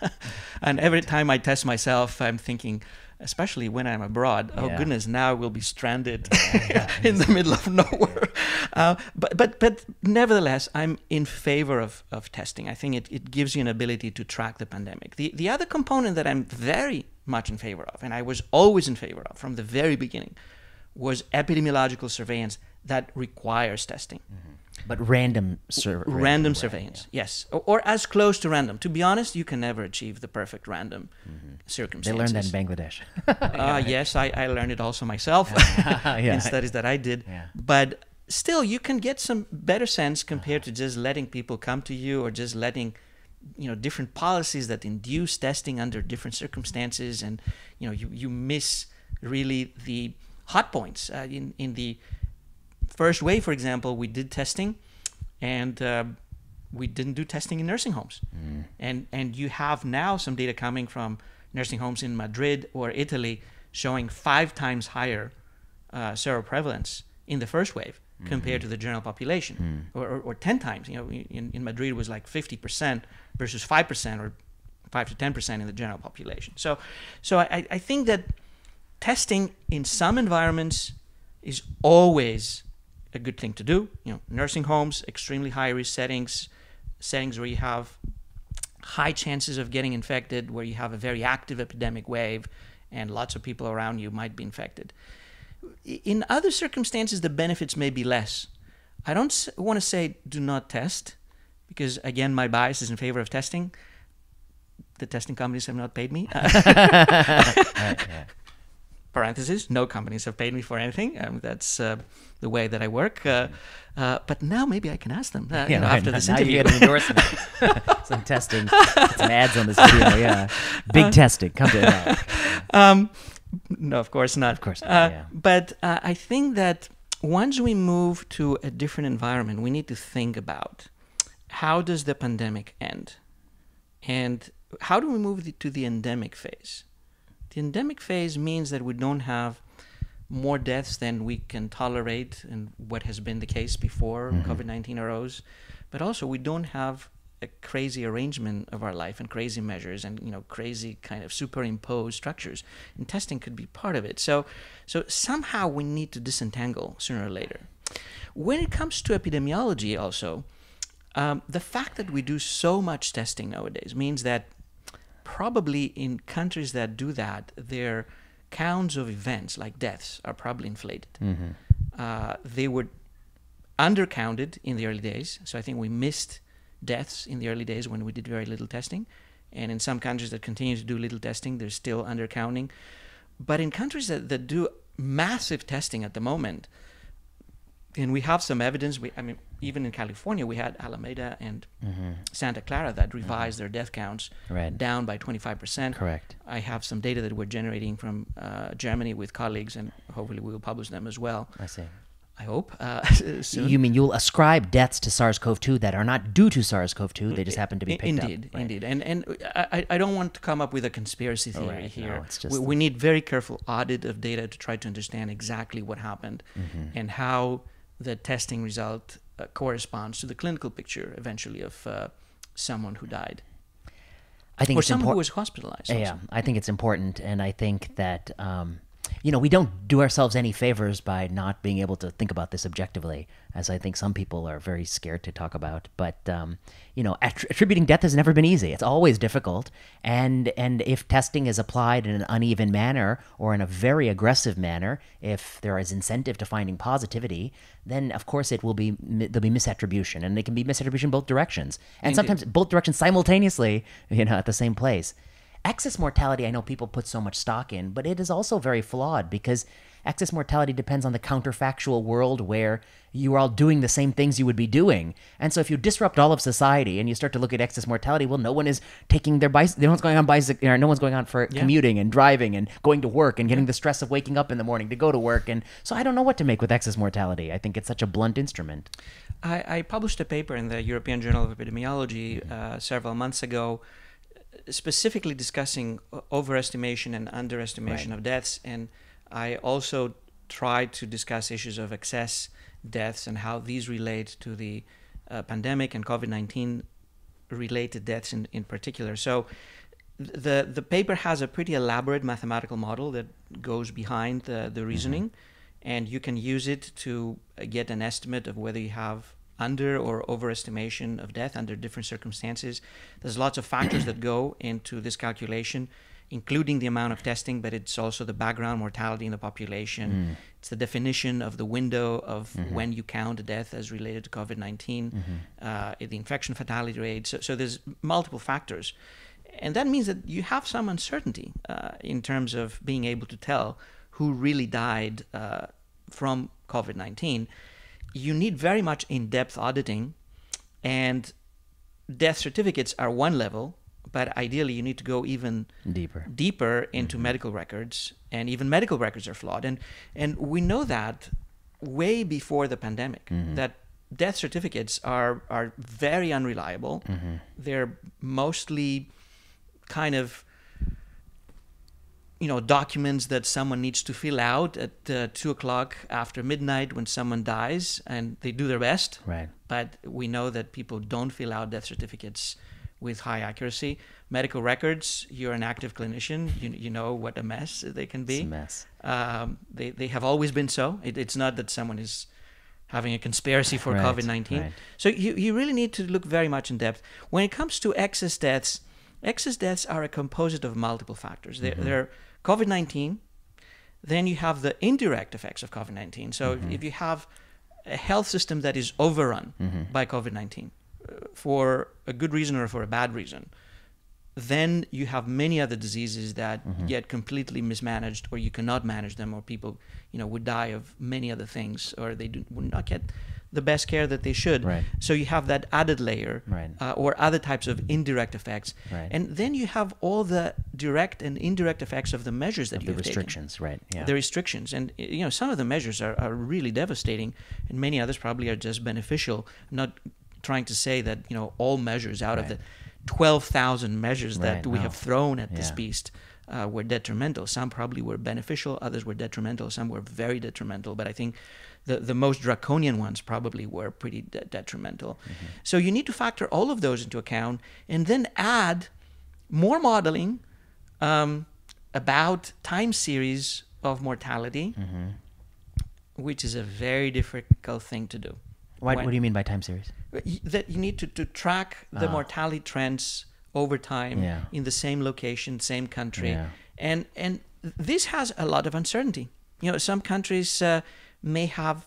[SPEAKER 2] and every time I test myself, I'm thinking, especially when I'm abroad. Oh goodness, now we'll be stranded in the middle of nowhere. Uh, but but but nevertheless, I'm in favor of, of testing. I think it, it gives you an ability to track the pandemic. The the other component that I'm very much in favor of, and I was always in favor of from the very beginning, was epidemiological surveillance that requires testing.
[SPEAKER 1] But random sur-
[SPEAKER 2] Random surveillance, yes, or, or as close to random. To be honest, you can never achieve the perfect random
[SPEAKER 1] Mm-hmm. They learned that in Bangladesh.
[SPEAKER 2] Uh, yes, I, I learned it also myself
[SPEAKER 1] Yeah.
[SPEAKER 2] in studies that I did.
[SPEAKER 1] Yeah.
[SPEAKER 2] But still, you can get some better sense compared to just letting people come to you or just letting you know different policies that induce testing under different circumstances, and you know you, you miss really the hot points uh, in in the first wave. For example, we did testing, and uh, we didn't do testing in nursing homes, and and you have now some data coming from nursing homes in Madrid or Italy showing five times higher uh, seroprevalence in the first wave compared to the general population, or, or, or 10 times. You know, in, in Madrid it was like 50% versus 5% or 5 to 10% in the general population. So, so I, I think that testing in some environments is always a good thing to do. You know, nursing homes, extremely high risk settings, settings where you have high chances of getting infected, where you have a very active epidemic wave, and lots of people around you might be infected. In other circumstances, the benefits may be less. I don't want to say do not test, because again, my bias is in favor of testing. The testing companies have not paid me.
[SPEAKER 1] Yeah.
[SPEAKER 2] Parentheses no companies have paid me for anything um, that's uh, the way that i work uh, uh, but now maybe i can ask them uh, you know,
[SPEAKER 1] right,
[SPEAKER 2] after this
[SPEAKER 1] now
[SPEAKER 2] interview
[SPEAKER 1] you get an endorsement. some testing, some ads on this video. Yeah, big testing. Come to it.
[SPEAKER 2] um, no of course not
[SPEAKER 1] Of course not,
[SPEAKER 2] Uh,
[SPEAKER 1] yeah.
[SPEAKER 2] but uh, i think that once we move to a different environment we need to think about how does the pandemic end and how do we move the, to the endemic phase the endemic phase means that we don't have more deaths than we can tolerate and what has been the case before
[SPEAKER 1] Mm-hmm.
[SPEAKER 2] COVID 19 arose. But also, we don't have a crazy arrangement of our life and crazy measures and you know crazy kind of superimposed structures and testing could be part of it so so somehow we need to disentangle sooner or later when it comes to epidemiology also um, the fact that we do so much testing nowadays means that probably in countries that do that their counts of events like deaths are probably inflated
[SPEAKER 1] Mm-hmm.
[SPEAKER 2] uh, they were undercounted in the early days. So I think we missed deaths in the early days when we did very little testing. And in some countries that continue to do little testing, they're still undercounting. But in countries that, that do massive testing at the moment, and we have some evidence, we, I mean, even in California, we had Alameda and
[SPEAKER 1] Mm-hmm.
[SPEAKER 2] Santa Clara that revised their death counts
[SPEAKER 1] Right.
[SPEAKER 2] down by 25%.
[SPEAKER 1] Correct.
[SPEAKER 2] I have some data that we're generating from uh, Germany with colleagues, and hopefully we will publish them as well.
[SPEAKER 1] I see.
[SPEAKER 2] I hope. Uh.
[SPEAKER 1] You mean you'll ascribe deaths to SARS-CoV-2 that are not due to SARS-CoV-2? They just happen to be picked
[SPEAKER 2] indeed,
[SPEAKER 1] up. Right.
[SPEAKER 2] Indeed, and and I, I don't want to come up with a conspiracy theory
[SPEAKER 1] right, no,
[SPEAKER 2] here.
[SPEAKER 1] it's just
[SPEAKER 2] we, we need very careful audit of data to try to understand exactly what happened
[SPEAKER 1] Mm-hmm.
[SPEAKER 2] and how the testing result uh, corresponds to the clinical picture eventually of uh, someone who died
[SPEAKER 1] I think
[SPEAKER 2] or
[SPEAKER 1] it's
[SPEAKER 2] someone who was hospitalized.
[SPEAKER 1] Yeah. I think it's important, and I think that um, you know we don't do ourselves any favors by not being able to think about this objectively, as I think some people are very scared to talk about. But um, you know, attr- attributing death has never been easy. It's always difficult, and and if testing is applied in an uneven manner or in a very aggressive manner, if there is incentive to finding positivity, then of course it will be there'll be misattribution, and it can be misattribution both directions, and sometimes both directions simultaneously, you know, at the same place. Excess mortality, I know people put so much stock in, but it is also very flawed because excess mortality depends on the counterfactual world where you are all doing the same things you would be doing. And so if you disrupt all of society and you start to look at excess mortality, well, no one is taking their bicycle, no one's going on bicycle, no one's going on for commuting and driving and going to work and getting the stress of waking up in the morning to go to work. And so I don't know what to make with excess mortality. I think it's such a blunt instrument.
[SPEAKER 2] I, I published a paper in the European Journal of Epidemiology uh, several months ago, specifically discussing overestimation and underestimation of deaths. And I also tried to discuss issues of excess deaths and how these relate to the uh, pandemic and COVID 19 related deaths in, in particular. So the, the paper has a pretty elaborate mathematical model that goes behind the, the reasoning and you can use it to uh, get an estimate of whether you have under or overestimation of death under different circumstances. There's lots of factors that go into this calculation, including the amount of testing, but it's also the background mortality in the population. It's the definition of the window of when you count a death as related to COVID 19, uh, the infection fatality rate. So, so there's multiple factors. And that means that you have some uncertainty uh, in terms of being able to tell who really died uh, from COVID 19, you need very much in depth auditing, and death certificates are one level, but ideally you need to go even
[SPEAKER 1] Deeper.
[SPEAKER 2] deeper mm-hmm. into medical records, and even medical records are flawed. And, and we know that way before the pandemic, mm-hmm. that death certificates are, are very unreliable. Mm-hmm. They're mostly kind of you know documents that someone needs to fill out at uh, two o'clock after midnight when someone dies and they do their best.
[SPEAKER 1] Right.
[SPEAKER 2] but we know that people don't fill out death certificates with high accuracy. Medical records you're an active clinician you, you know what a mess they can
[SPEAKER 1] It's
[SPEAKER 2] be
[SPEAKER 1] a mess.
[SPEAKER 2] um, they, they have always been so. It, it's not that someone is having a conspiracy for
[SPEAKER 1] Right,
[SPEAKER 2] covid-19
[SPEAKER 1] right.
[SPEAKER 2] so you, you really need to look very much in depth. When it comes to excess deaths excess deaths are a composite of multiple factors. They're, they're covid-19 then you have the indirect effects of covid-19 so if, if you have a health system that is overrun mm-hmm. by covid-19 uh, for a good reason or for a bad reason then you have many other diseases that mm-hmm. get completely mismanaged or you cannot manage them or people you know would die of many other things or they do, would not get the best care that they should
[SPEAKER 1] Right.
[SPEAKER 2] so you have that added layer
[SPEAKER 1] Right.
[SPEAKER 2] uh, or other types of indirect effects
[SPEAKER 1] Right.
[SPEAKER 2] and then you have all the direct and indirect effects of the measures that
[SPEAKER 1] Of
[SPEAKER 2] you
[SPEAKER 1] the
[SPEAKER 2] have taken
[SPEAKER 1] restrictions, right? Yeah.
[SPEAKER 2] the restrictions and you know some of the measures are, are really devastating and many others probably are just beneficial I'm not trying to say that you know all measures out of the 12,000 measures that we
[SPEAKER 1] no.
[SPEAKER 2] have thrown at this beast uh, were detrimental. Some probably were beneficial, others were detrimental, some were very detrimental. But I think the, the most draconian ones probably were pretty de- detrimental. Mm-hmm. So you need to factor all of those into account and then add more modeling um, about time series of mortality, mm-hmm. which is a very difficult thing to do.
[SPEAKER 1] Why, when, what do you mean by time series?
[SPEAKER 2] That you need to, to track the ah. mortality trends over time yeah. in the same location, same country, yeah. and and this has a lot of uncertainty. You know, some countries uh, may have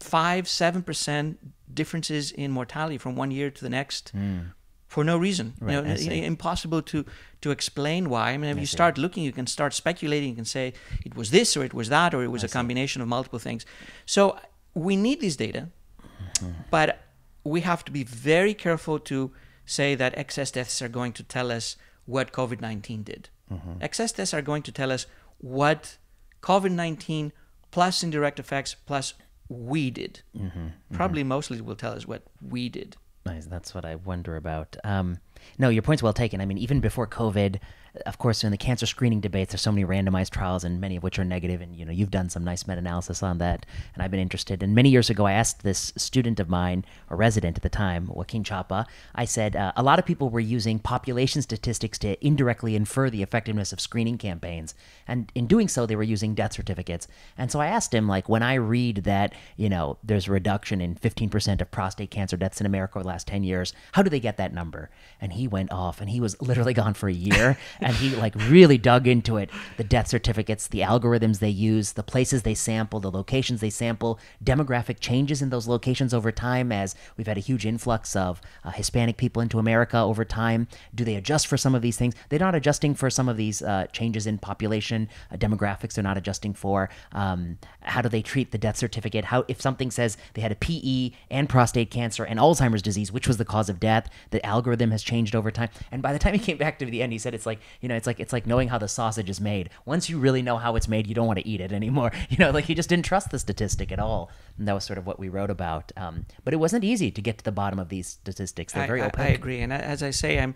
[SPEAKER 2] five, seven percent differences in mortality from one year to the next. Mm. For no reason, right, you know, impossible to to explain why. I mean, if I you see. start looking, you can start speculating. You can say it was this or it was that or it was I a combination see. of multiple things. So we need these data, mm-hmm. but we have to be very careful to say that excess deaths are going to tell us what COVID 19 did. Mm-hmm. Excess deaths are going to tell us what COVID 19 plus indirect effects plus we did. Mm-hmm. Probably mm-hmm. mostly will tell us what we did.
[SPEAKER 1] Nice. That's what I wonder about. Um, no, your point's well taken. I mean, even before COVID, of course, in the cancer screening debates, there's so many randomized trials, and many of which are negative. And you know, you've done some nice meta-analysis on that, and I've been interested. And many years ago, I asked this student of mine, a resident at the time, Joaquin Chapa. I said uh, a lot of people were using population statistics to indirectly infer the effectiveness of screening campaigns, and in doing so, they were using death certificates. And so I asked him, like, when I read that you know there's a reduction in 15% of prostate cancer deaths in America over the last 10 years, how do they get that number? And he went off, and he was literally gone for a year. and he like really dug into it. The death certificates the algorithms they use the places they sample the locations they sample demographic changes in those locations over time as we've had a huge influx of uh, hispanic people into america over time. Do they adjust for some of these things? They're not adjusting for some of these uh, changes in population uh, demographics they're not adjusting for. Um, how do they treat the death certificate? How if something says they had a pe and prostate cancer and alzheimer's disease which was the cause of death the algorithm has changed over time. And by the time he came back to the end he said it's like you know it's like it's like knowing how the sausage is made. Once you really know how it's made, you don't want to eat it anymore. You know, like he just didn't trust the statistic at all. And that was sort of what we wrote about. Um, but it wasn't easy to get to the bottom of these statistics. They're very
[SPEAKER 2] I,
[SPEAKER 1] opaque.
[SPEAKER 2] I agree, and as I say, I'm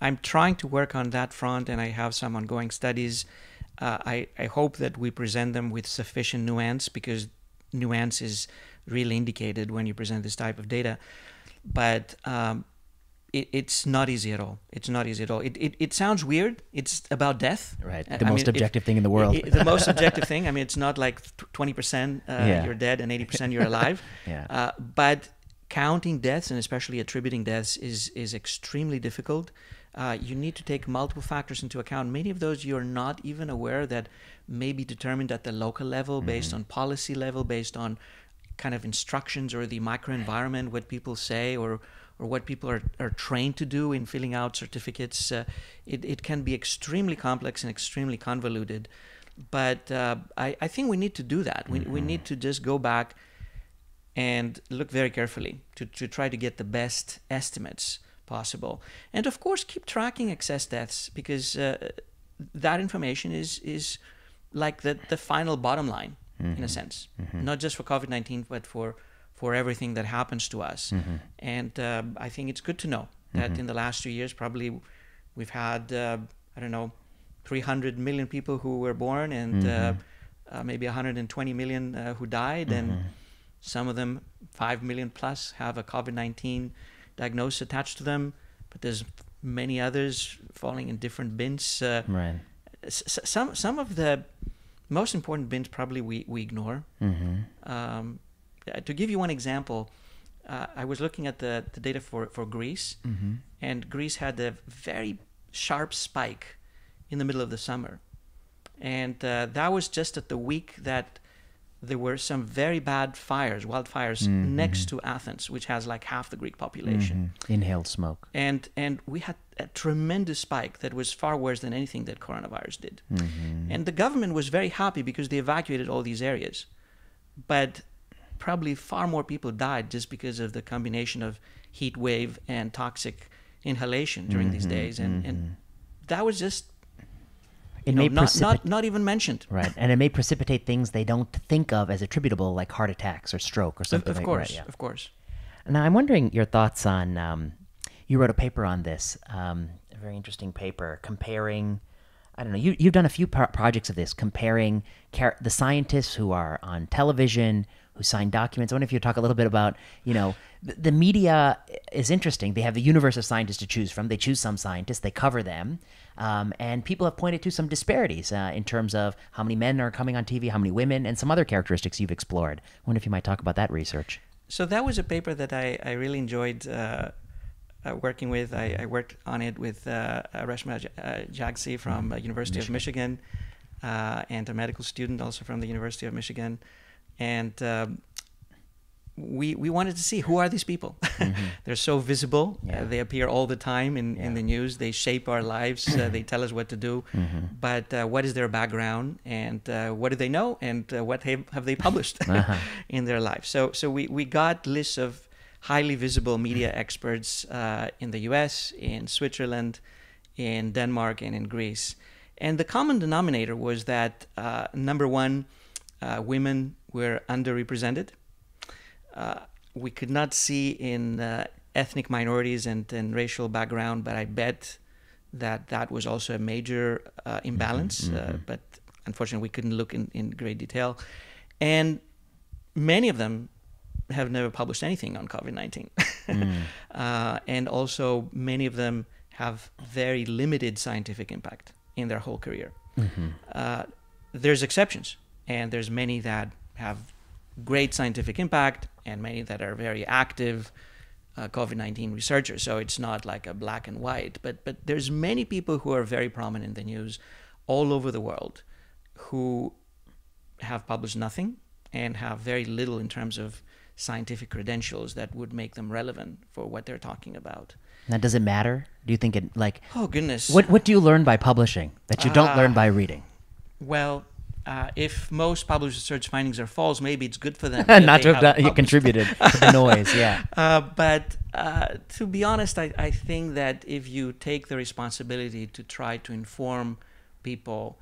[SPEAKER 2] I'm trying to work on that front, and I have some ongoing studies. Uh, I I hope that we present them with sufficient nuance because nuance is really indicated when you present this type of data. But um, it, it's not easy at all. It's not easy at all. It, it, it sounds weird. It's about death.
[SPEAKER 1] Right. The I most mean, objective thing in the world.
[SPEAKER 2] It, the most objective thing. I mean, it's not like 20% uh, yeah. you're dead and 80% you're alive.
[SPEAKER 1] yeah. Uh,
[SPEAKER 2] but counting deaths and especially attributing deaths is, is extremely difficult. Uh, you need to take multiple factors into account. Many of those you're not even aware that may be determined at the local level, mm-hmm. based on policy level, based on kind of instructions or the microenvironment, what people say or or what people are, are trained to do in filling out certificates. Uh, it, it can be extremely complex and extremely convoluted. But uh, I, I think we need to do that. We, mm-hmm. we need to just go back and look very carefully to, to try to get the best estimates possible. And of course, keep tracking excess deaths because uh, that information is, is like the, the final bottom line mm-hmm. in a mm-hmm. sense, mm-hmm. not just for COVID 19, but for for everything that happens to us. Mm-hmm. And uh, I think it's good to know that mm-hmm. in the last two years, probably we've had, uh, I don't know, 300 million people who were born and uh, mm-hmm. uh, maybe 120 million uh, who died. And mm-hmm. some of them, 5 million plus, have a COVID 19 diagnosis attached to them. But there's many others falling in different bins.
[SPEAKER 1] Uh, right.
[SPEAKER 2] S- some, some of the most important bins probably we, we ignore. Mm-hmm. Um, to give you one example, uh, I was looking at the, the data for, for Greece, mm-hmm. and Greece had a very sharp spike in the middle of the summer. And uh, that was just at the week that there were some very bad fires, wildfires mm-hmm. next to Athens, which has like half the Greek population.
[SPEAKER 1] Mm-hmm. Inhaled smoke.
[SPEAKER 2] And and we had a tremendous spike that was far worse than anything that coronavirus did. Mm-hmm. And the government was very happy because they evacuated all these areas. But probably far more people died just because of the combination of heat wave and toxic inhalation during mm-hmm, these days, and mm-hmm. and that was just it know, may not, precipit- not not even mentioned.
[SPEAKER 1] Right, and it may precipitate things they don't think of as attributable, like heart attacks or stroke or something.
[SPEAKER 2] Of,
[SPEAKER 1] of
[SPEAKER 2] course,
[SPEAKER 1] right, yeah.
[SPEAKER 2] of course.
[SPEAKER 1] Now I'm wondering your thoughts on. Um, you wrote a paper on this, um, a very interesting paper comparing I don't know. You you've done a few pro- projects of this comparing char- the scientists who are on television who signed documents. I wonder if you talk a little bit about you know the, the media is interesting. They have the universe of scientists to choose from. They choose some scientists. They cover them. Um, and people have pointed to some disparities uh, in terms of how many men are coming on TV, how many women, and some other characteristics you've explored. I wonder if you might talk about that research.
[SPEAKER 2] So that was a paper that I, I really enjoyed uh, uh, working with. I, I, worked on it with uh, Reshma Jagsi from University Michigan. of Michigan and a medical student also from the University of Michigan. And um, we we wanted to see who are these people. Mm-hmm. They're so visible. Yeah. Uh, they appear all the time in, yeah. in the news. They shape our lives. uh, they tell us what to do. Mm-hmm. But uh, what is their background and uh, what do they know and uh, what have, have they published uh-huh. in their lives? So so we we got lists of highly visible media experts uh, in the U.S., in Switzerland, in Denmark, and in Greece. And the common denominator was that number one, women were underrepresented uh, we could not see in uh, ethnic minorities and, and racial background, but I bet that that was also a major uh, imbalance. Mm-hmm, mm-hmm. but unfortunately, we couldn't look in, in great detail. And many of them have never published anything on COVID 19. mm. uh, and also, many of them have very limited scientific impact in their whole career. Mm-hmm. Uh, there's exceptions, and there's many that have great scientific impact and many that are very active uh, COVID-19 researchers. So it's not like a black and white, but but there's many people who are very prominent in the news all over the world who have published nothing and have very little in terms of scientific credentials that would make them relevant for what they're talking about.
[SPEAKER 1] Now, does it matter? Do you think it like?
[SPEAKER 2] Oh goodness!
[SPEAKER 1] What What do you learn by publishing that you don't uh, learn by reading?
[SPEAKER 2] Well, uh, if most published research findings are false, maybe it's good for them.
[SPEAKER 1] Not to have, done, contributed to the noise, yeah.
[SPEAKER 2] Uh, but uh, to be honest, I, I think that if you take the responsibility to try to inform people,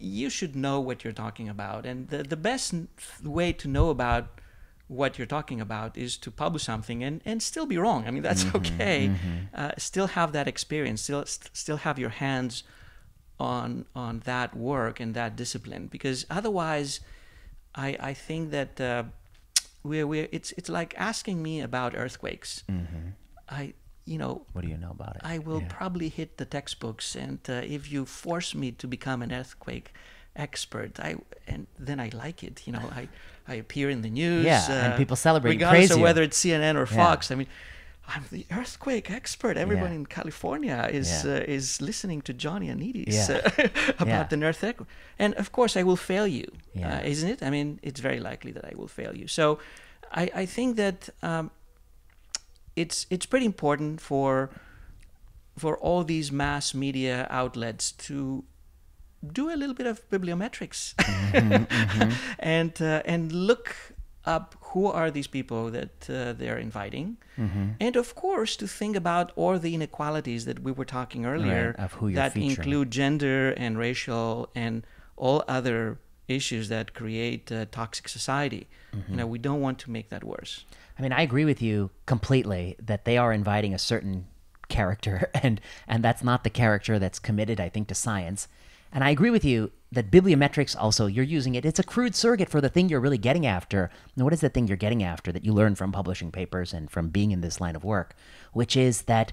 [SPEAKER 2] you should know what you're talking about. And the, the best way to know about what you're talking about is to publish something and, and still be wrong. I mean, that's mm-hmm, okay. Mm-hmm. Uh, still have that experience, still, st- still have your hands on on that work and that discipline because otherwise I I think that uh, we're we it's it's like asking me about earthquakes. Mm-hmm. I you know
[SPEAKER 1] what do you know about it?
[SPEAKER 2] I will yeah. probably hit the textbooks and uh, if you force me to become an earthquake expert I and then I like it you know I I appear in the news
[SPEAKER 1] yeah uh, and people celebrate
[SPEAKER 2] regardless
[SPEAKER 1] of
[SPEAKER 2] whether it's CNN or Fox yeah. I mean I'm the earthquake expert. Everyone yeah. in California is yeah. uh, is listening to John Ioannidis yeah. uh, about the earthquake, and of course I will fail you, uh, isn't it? I mean, it's very likely that I will fail you. So, I, I think that um, it's it's pretty important for for all these mass media outlets to do a little bit of bibliometrics mm-hmm, mm-hmm. and uh, and look up who are these people that uh, they're inviting, mm-hmm. and of course to think about all the inequalities that we were talking earlier
[SPEAKER 1] right, of who
[SPEAKER 2] that
[SPEAKER 1] featuring.
[SPEAKER 2] include gender and racial and all other issues that create a toxic society. Mm-hmm. You know, we don't want to make that worse.
[SPEAKER 1] I mean, I agree with you completely that they are inviting a certain character, and and that's not the character that's committed, I think, to science. And I agree with you that bibliometrics also, you're using it. It's a crude surrogate for the thing you're really getting after. And what is the thing you're getting after that you learn from publishing papers and from being in this line of work? Which is that,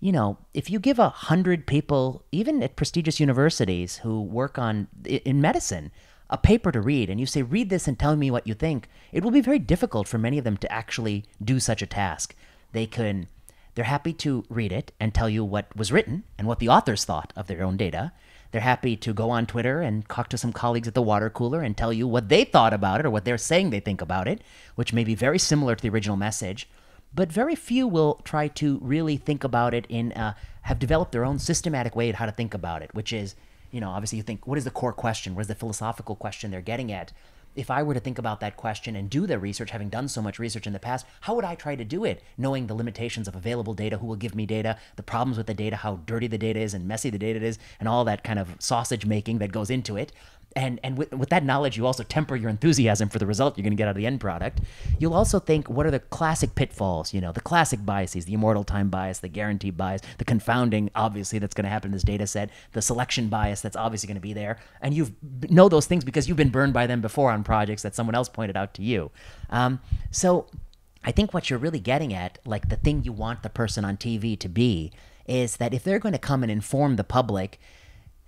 [SPEAKER 1] you know, if you give a hundred people, even at prestigious universities who work on in medicine, a paper to read and you say, read this and tell me what you think, it will be very difficult for many of them to actually do such a task. They can, they're happy to read it and tell you what was written and what the authors thought of their own data they're happy to go on Twitter and talk to some colleagues at the water cooler and tell you what they thought about it or what they're saying they think about it, which may be very similar to the original message. But very few will try to really think about it in, uh, have developed their own systematic way of how to think about it, which is, you know, obviously you think, what is the core question? What is the philosophical question they're getting at? If I were to think about that question and do the research, having done so much research in the past, how would I try to do it, knowing the limitations of available data, who will give me data, the problems with the data, how dirty the data is and messy the data is, and all that kind of sausage making that goes into it? And and with, with that knowledge you also temper your enthusiasm for the result you're going to get out of the end product. You'll also think what are the classic pitfalls? You know the classic biases the immortal time bias the guarantee bias the confounding obviously that's going to happen in this data set the selection bias that's obviously going to be there. And you know those things because you've been burned by them before on projects that someone else pointed out to you. Um, so i think what you're really getting at like the thing you want the person on tv to be is that if they're going to come and inform the public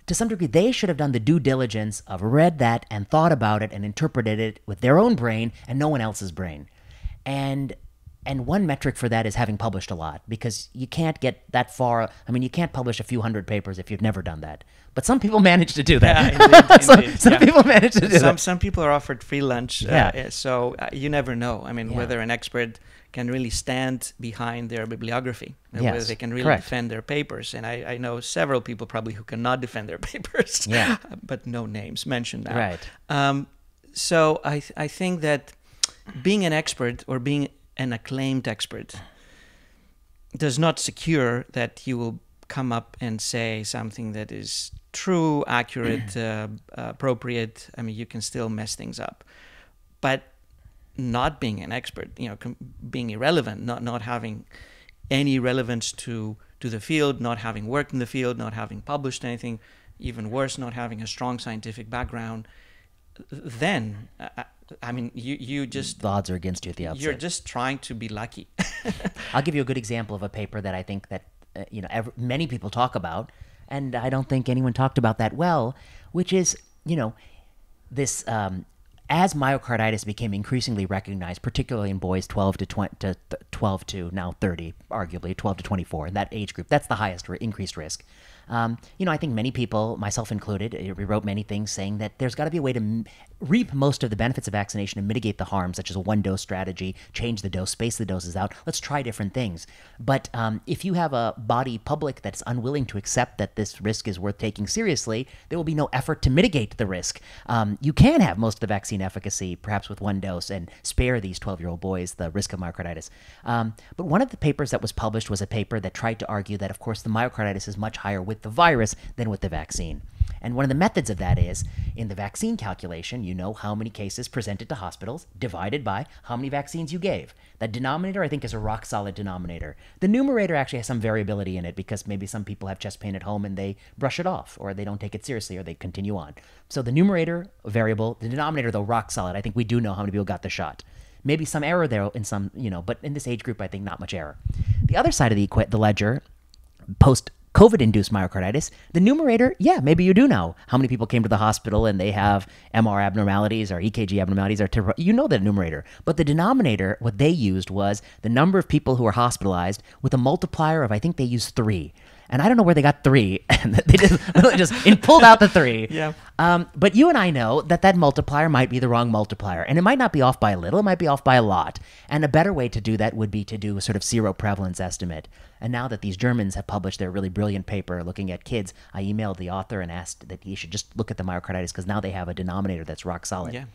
[SPEAKER 1] to some degree, they should have done the due diligence of read that and thought about it and interpreted it with their own brain and no one else's brain. And and one metric for that is having published a lot because you can't get that far. I mean, you can't publish a few hundred papers if you've never done that. But some people manage to do that.
[SPEAKER 2] Yeah, indeed,
[SPEAKER 1] some,
[SPEAKER 2] indeed,
[SPEAKER 1] some
[SPEAKER 2] yeah.
[SPEAKER 1] people manage to do
[SPEAKER 2] some
[SPEAKER 1] that.
[SPEAKER 2] some people are offered free lunch.
[SPEAKER 1] Yeah.
[SPEAKER 2] Uh, so uh, you never know. I mean,
[SPEAKER 1] Yeah.
[SPEAKER 2] whether an expert can really stand behind their bibliography, and whether they can really
[SPEAKER 1] correct.
[SPEAKER 2] defend their papers. And I, I know several people probably who cannot defend their papers.
[SPEAKER 1] Yeah.
[SPEAKER 2] but no names mentioned now.
[SPEAKER 1] Right.
[SPEAKER 2] Um, so I I think that being an expert or being an acclaimed expert does not secure that you will come up and say something that is true, accurate, uh, appropriate. I mean, you can still mess things up, but not being an expert, you know, com- being irrelevant, not not having any relevance to to the field, not having worked in the field, not having published anything, even worse, not having a strong scientific background, then I, I mean, you you just
[SPEAKER 1] The odds are against you at the outset.
[SPEAKER 2] you're just trying to be lucky.
[SPEAKER 1] I'll give you a good example of a paper that I think that uh, you know many people talk about, and I don't think anyone talked about that well, which is you know this um, as myocarditis became increasingly recognized, particularly in boys 12 to 20 to 12 to now 30, arguably 12 to 24, in that age group, that's the highest increased risk. Um, you know, I think many people, myself included, uh, we wrote many things saying that there's got to be a way to reap most of the benefits of vaccination and mitigate the harms, such as a one dose strategy, change the dose, space the doses out. Let's try different things. But um, if you have a body public that's unwilling to accept that this risk is worth taking seriously, there will be no effort to mitigate the risk. Um, you can have most of the vaccine efficacy, perhaps with one dose, and spare these 12 year old boys the risk of myocarditis. Um, but one of the papers that was published was a paper that tried to argue that, of course, the myocarditis is much higher with the virus than with the vaccine. And one of the methods of that is in the vaccine calculation, you know how many cases presented to hospitals divided by how many vaccines you gave. That denominator, I think, is a rock solid denominator. The numerator actually has some variability in it because maybe some people have chest pain at home and they brush it off or they don't take it seriously or they continue on. So the numerator, variable, the denominator, though, rock solid. I think we do know how many people got the shot. Maybe some error there in some, you know, but in this age group, I think not much error. The other side of the, the ledger post COVID induced myocarditis, the numerator, yeah, maybe you do know how many people came to the hospital and they have MR abnormalities or EKG abnormalities or you know the numerator. But the denominator, what they used was the number of people who were hospitalized with a multiplier of I think they used three. And I don't know where they got three. And they just, they just pulled out the three.
[SPEAKER 2] Yeah.
[SPEAKER 1] Um, but you and I know that that multiplier might be the wrong multiplier, and it might not be off by a little, it might be off by a lot. And a better way to do that would be to do a sort of seroprevalence estimate. And now that these Germans have published their really brilliant paper looking at kids, I emailed the author and asked that he should just look at the myocarditis because now they have a denominator that's rock solid.
[SPEAKER 2] Yeah.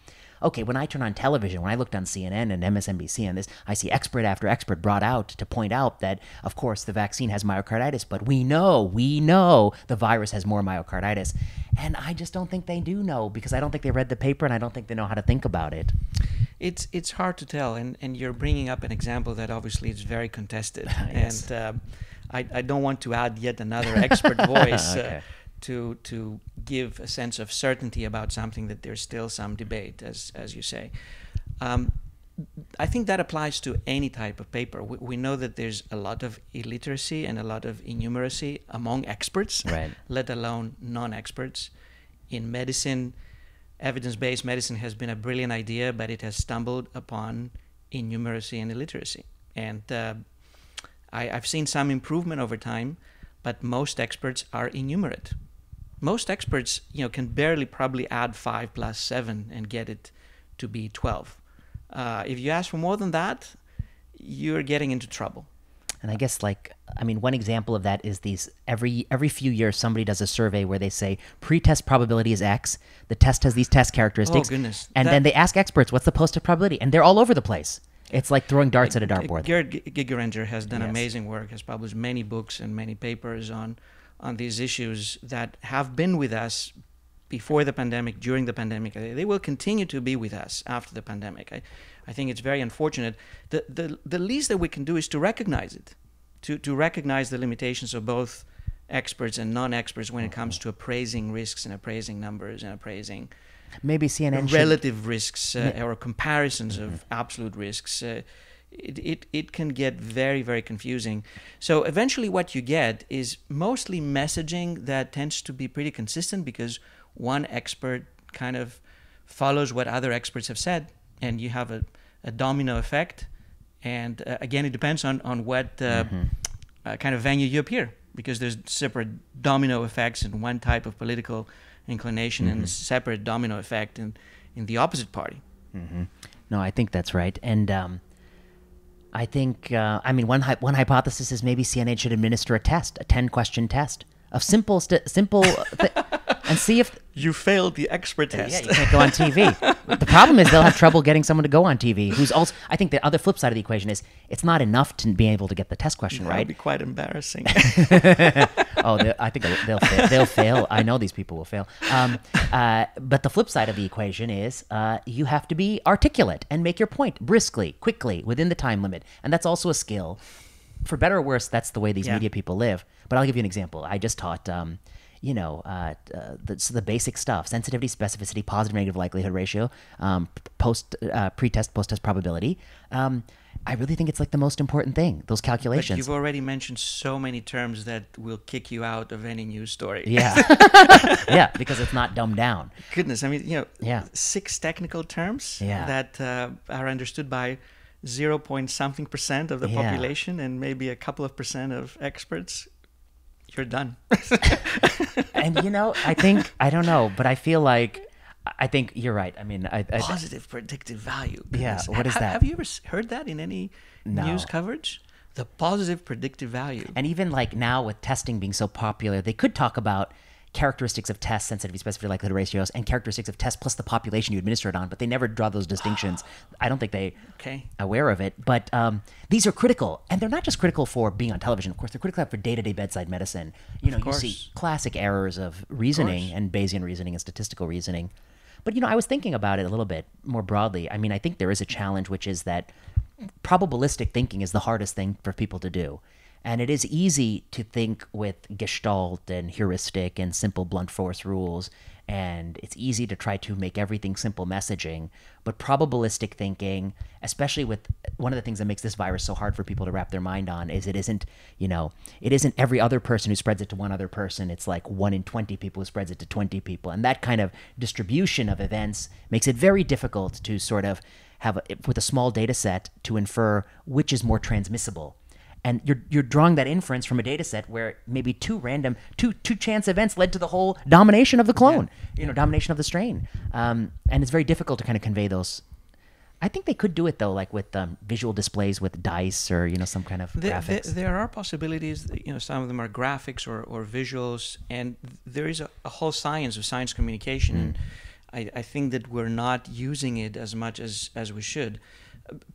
[SPEAKER 1] Okay, when I turn on television, when I looked on CNN and MSNBC on this, I see expert after expert brought out to point out that, of course, the vaccine has myocarditis, but we know, we know the virus has more myocarditis. And I just don't think they do know because I don't think they read the paper and I don't think they know how to think about it.
[SPEAKER 2] it's it's hard to tell, and, and you're bringing up an example that obviously is very contested,
[SPEAKER 1] Yes.
[SPEAKER 2] and um, I, I don't want to add yet another expert voice
[SPEAKER 1] Okay.
[SPEAKER 2] uh, to to give a sense of certainty about something that there's still some debate, as as you say. Um, I think that applies to any type of paper. We, we know that there's a lot of illiteracy and a lot of innumeracy among experts,
[SPEAKER 1] Right.
[SPEAKER 2] let alone non-experts. In medicine, evidence-based medicine has been a brilliant idea, but it has stumbled upon innumeracy and illiteracy. And uh, I, I've seen some improvement over time, but most experts are innumerate. Most experts, you know, can barely probably add five plus seven and get it to be twelve. Uh, if you ask for more than that, you're getting into trouble.
[SPEAKER 1] And I guess like I mean one example of that is these every every few years somebody does a survey where they say pre-test probability is X, the test has these test characteristics.
[SPEAKER 2] Oh, goodness.
[SPEAKER 1] And
[SPEAKER 2] That-
[SPEAKER 1] then they ask experts what's the post-test probability and they're all over the place. It's like throwing darts at a dartboard.
[SPEAKER 2] Gerd G- Gigerenzer has done
[SPEAKER 1] Yes.
[SPEAKER 2] amazing work, has published many books and many papers on on these issues that have been with us before the pandemic, during the pandemic. They will continue to be with us after the pandemic. I, I think it's very unfortunate. The, the, the least that we can do is to recognize it, to, to recognize the limitations of both experts and non-experts when it comes to appraising risks and appraising numbers and appraising
[SPEAKER 1] maybe CNN should-
[SPEAKER 2] relative risks uh, or comparisons of absolute risks. Uh, it, it, it can get very, very confusing. So eventually, what you get is mostly messaging that tends to be pretty consistent because one expert kind of follows what other experts have said, and you have a, a domino effect. And uh, again, it depends on, on what uh, uh, kind of venue you appear because there's separate domino effects in one type of political inclination and separate domino effect in, in the opposite party.
[SPEAKER 1] No, I think that's right, and um, I think uh, I mean one one hypothesis is maybe CNN should administer a test, a ten question test of simple simple, and see if
[SPEAKER 2] You failed the expert
[SPEAKER 1] yeah
[SPEAKER 2] test.
[SPEAKER 1] you can't go on TV. the problem is they'll have trouble getting someone to go on TV. Who's also I think the other flip side of the equation is it's not enough to be able to get the test question
[SPEAKER 2] That would
[SPEAKER 1] right.
[SPEAKER 2] be quite embarrassing.
[SPEAKER 1] oh, I think they'll they'll fail. they'll fail. I know these people will fail. Um, uh, but the flip side of the equation is uh, you have to be articulate and make your point briskly, quickly, within the time limit, and that's also a skill. For better or worse, that's the way these
[SPEAKER 2] Yeah.
[SPEAKER 1] media people live. But I'll give you an example. I just taught. Um, you know, uh, uh, the, so the basic stuff: sensitivity, specificity, positive, negative likelihood ratio, um, post, uh, pre-test, post-test probability. Um, I really think it's like the most important thing. Those
[SPEAKER 2] but
[SPEAKER 1] calculations.
[SPEAKER 2] you've already mentioned so many terms that will kick you out of any news story.
[SPEAKER 1] Yeah. yeah, because it's not dumbed down.
[SPEAKER 2] Goodness, I mean, you know,
[SPEAKER 1] Yeah.
[SPEAKER 2] six technical terms
[SPEAKER 1] Yeah.
[SPEAKER 2] that uh, are understood by zero point something percent of the
[SPEAKER 1] Yeah.
[SPEAKER 2] population and maybe a couple of percent of experts. You're done.
[SPEAKER 1] And you know, I think I don't know, but I feel like I think you're right. I mean, I, I
[SPEAKER 2] Positive predictive value.
[SPEAKER 1] Yeah, what is
[SPEAKER 2] Ha-
[SPEAKER 1] that?
[SPEAKER 2] Have you ever heard that in any news coverage? The positive predictive value.
[SPEAKER 1] and even like now with testing being so popular, they could talk about characteristics of tests, sensitivity, specificity, likelihood ratios, and characteristics of tests plus the population you administer it on. But they never draw those distinctions. I don't think they
[SPEAKER 2] Okay.
[SPEAKER 1] aware of it. But um, these are critical, and they're not just critical for being on television. Of course, they're critical for day-to-day bedside medicine. You know, you see classic errors of reasoning and Bayesian reasoning and statistical reasoning. But you know, I was thinking about it a little bit more broadly. I mean, I think there is a challenge, which is that probabilistic thinking is the hardest thing for people to do. And it is easy to think with gestalt and heuristic and simple blunt force rules. And it's easy to try to make everything simple messaging. But probabilistic thinking, especially with one of the things that makes this virus so hard for people to wrap their mind on, is it isn't, you know, it isn't every other person who spreads it to one other person. It's like one in 20 people who spreads it to 20 people. And that kind of distribution of events makes it very difficult to sort of have, a, with a small data set, to infer which is more transmissible and you're you're drawing that inference from a data set where maybe two random two two chance events led to the whole domination of the clone you know domination of the strain um, and it's very difficult to kind of convey those i think they could do it though like with um, visual displays with dice or you know some kind of
[SPEAKER 2] There, there,
[SPEAKER 1] graphics
[SPEAKER 2] there are possibilities. You know, some of them are graphics or, or visuals, and there is a, a whole science of science communication. And I, I think that we're not using it as much as, as we should.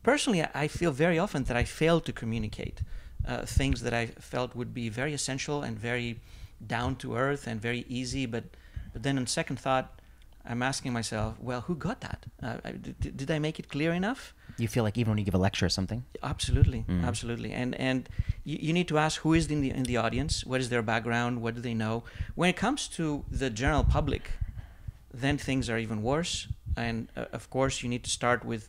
[SPEAKER 2] Personally, I feel very often that I fail to communicate uh, things that I felt would be very essential and very down to earth and very easy. But, but then, on second thought, I'm asking myself, well, who got that? Uh, did, did I make it clear enough?
[SPEAKER 1] you feel like even when you give a lecture or something
[SPEAKER 2] Absolutely, absolutely, and and you, you need to ask who is in the in the audience, what is their background, what do they know. When it comes to the general public, then things are even worse, and uh, of course you need to start with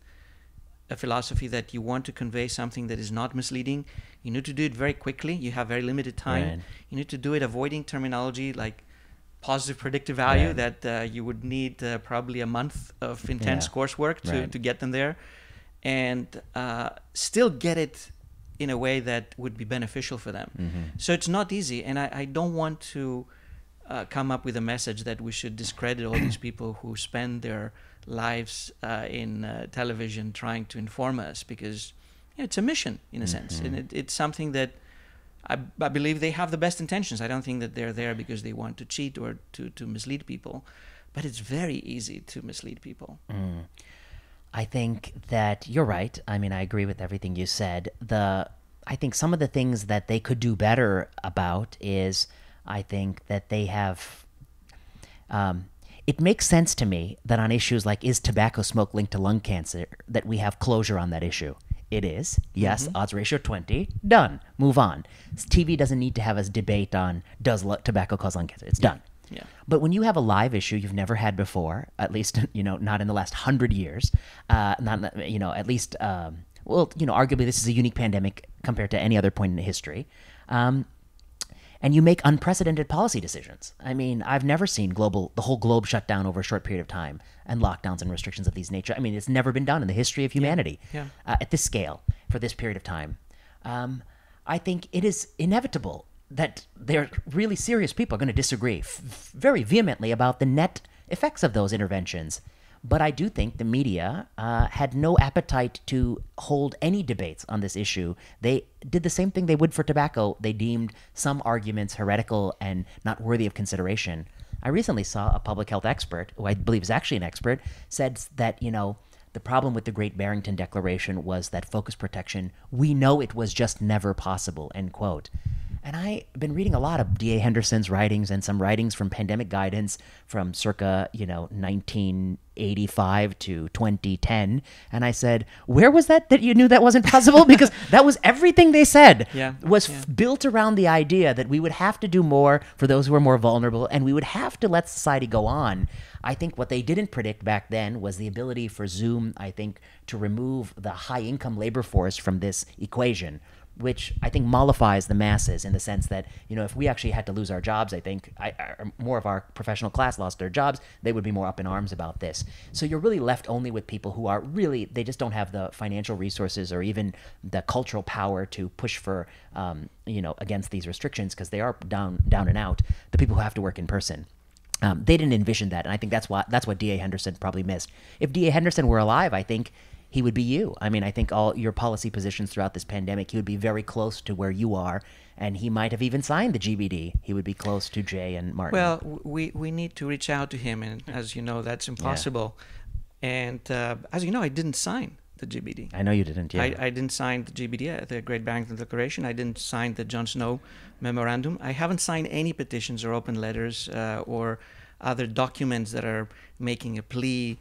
[SPEAKER 2] a philosophy that you want to convey something that is not misleading. You need to do it very quickly. You have very limited time.
[SPEAKER 1] Right.
[SPEAKER 2] You need to do it avoiding terminology like positive predictive value
[SPEAKER 1] Right.
[SPEAKER 2] that uh, you would need uh, probably a month of intense
[SPEAKER 1] Yeah.
[SPEAKER 2] coursework to,
[SPEAKER 1] Right.
[SPEAKER 2] to get them there and uh, still get it in a way that would be beneficial for them.
[SPEAKER 1] Mm-hmm.
[SPEAKER 2] So it's not easy, and I, I don't want to uh, come up with a message that we should discredit all these people who spend their lives uh, in uh, television trying to inform us because you know, it's a mission in a sense, and it, it's something that I, I believe they have the best intentions. I don't think that they're there because they want to cheat or to, to mislead people, but it's very easy to mislead people.
[SPEAKER 1] I think that you're right. I mean, I agree with everything you said. The I think some of the things that they could do better about is I think that they have um, it makes sense to me that on issues like is tobacco smoke linked to lung cancer that we have closure on that issue. It is. Yes, odds ratio 20. Done. Move on. TV doesn't need to have us debate on does lo- tobacco cause lung cancer. It's done.
[SPEAKER 2] Yeah.
[SPEAKER 1] But when you have a live issue you've never had before, at least you know not in the last hundred years, uh, not you know at least um, well you know arguably this is a unique pandemic compared to any other point in history, um, and you make unprecedented policy decisions. I mean, I've never seen global the whole globe shut down over a short period of time and lockdowns and restrictions of these nature. I mean, it's never been done in the history of humanity
[SPEAKER 2] Yeah.
[SPEAKER 1] uh, at this scale for this period of time. Um, I think it is inevitable that there are really serious people are going to disagree f- very vehemently about the net effects of those interventions. But I do think the media uh, had no appetite to hold any debates on this issue. They did the same thing they would for tobacco. They deemed some arguments heretical and not worthy of consideration. I recently saw a public health expert, who I believe is actually an expert, said that, you know, the problem with the Great Barrington Declaration was that focus protection, we know it was just never possible, end quote. And I've been reading a lot of D.A. Henderson's writings and some writings from pandemic guidance from circa, you know, 1985 to 2010. And I said, where was that that you knew that wasn't possible? Because that was everything they said
[SPEAKER 2] Yeah,
[SPEAKER 1] was
[SPEAKER 2] yeah.
[SPEAKER 1] f- built around the idea that we would have to do more for those who are more vulnerable and we would have to let society go on. I think what they didn't predict back then was the ability for Zoom, I think, to remove the high income labor force from this equation. Which I think mollifies the masses in the sense that you know if we actually had to lose our jobs, I think I, I, more of our professional class lost their jobs, they would be more up in arms about this. So you're really left only with people who are really they just don't have the financial resources or even the cultural power to push for um, you know against these restrictions because they are down down and out. The people who have to work in person. Um, they didn't envision that, and I think that's why that's what D.A. Henderson probably missed. If D.A. Henderson were alive, I think he would be you. I mean, I think all your policy positions throughout this pandemic, he would be very close to where you are, and he might have even signed the GBD. He would be close to Jay and Martin.
[SPEAKER 2] Well, we we need to reach out to him, and as you know, that's impossible. And uh, as you know, I didn't sign the GBD.
[SPEAKER 1] I know you didn't. Yeah.
[SPEAKER 2] I, I didn't sign the GBD, the Great Barrington Declaration. I didn't sign the John Snow memorandum. I haven't signed any petitions or open letters uh, or other documents that are making a plea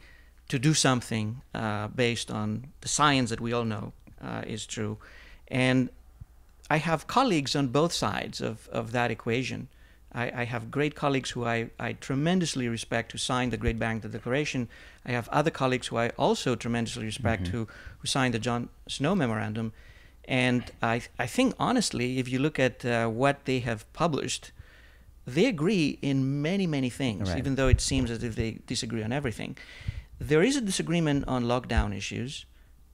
[SPEAKER 2] to do something uh, based on the science that we all know uh, is true. And I have colleagues on both sides of, of that equation. I, I have great colleagues who I, I tremendously respect who signed the Great Barrington Declaration. I have other colleagues who I also tremendously respect who, who signed the John Snow Memorandum. And I, I think, honestly, if you look at uh, what they have published, they agree in many, many things,
[SPEAKER 1] Right.
[SPEAKER 2] even though it seems as if they disagree on everything. There is a disagreement on lockdown issues.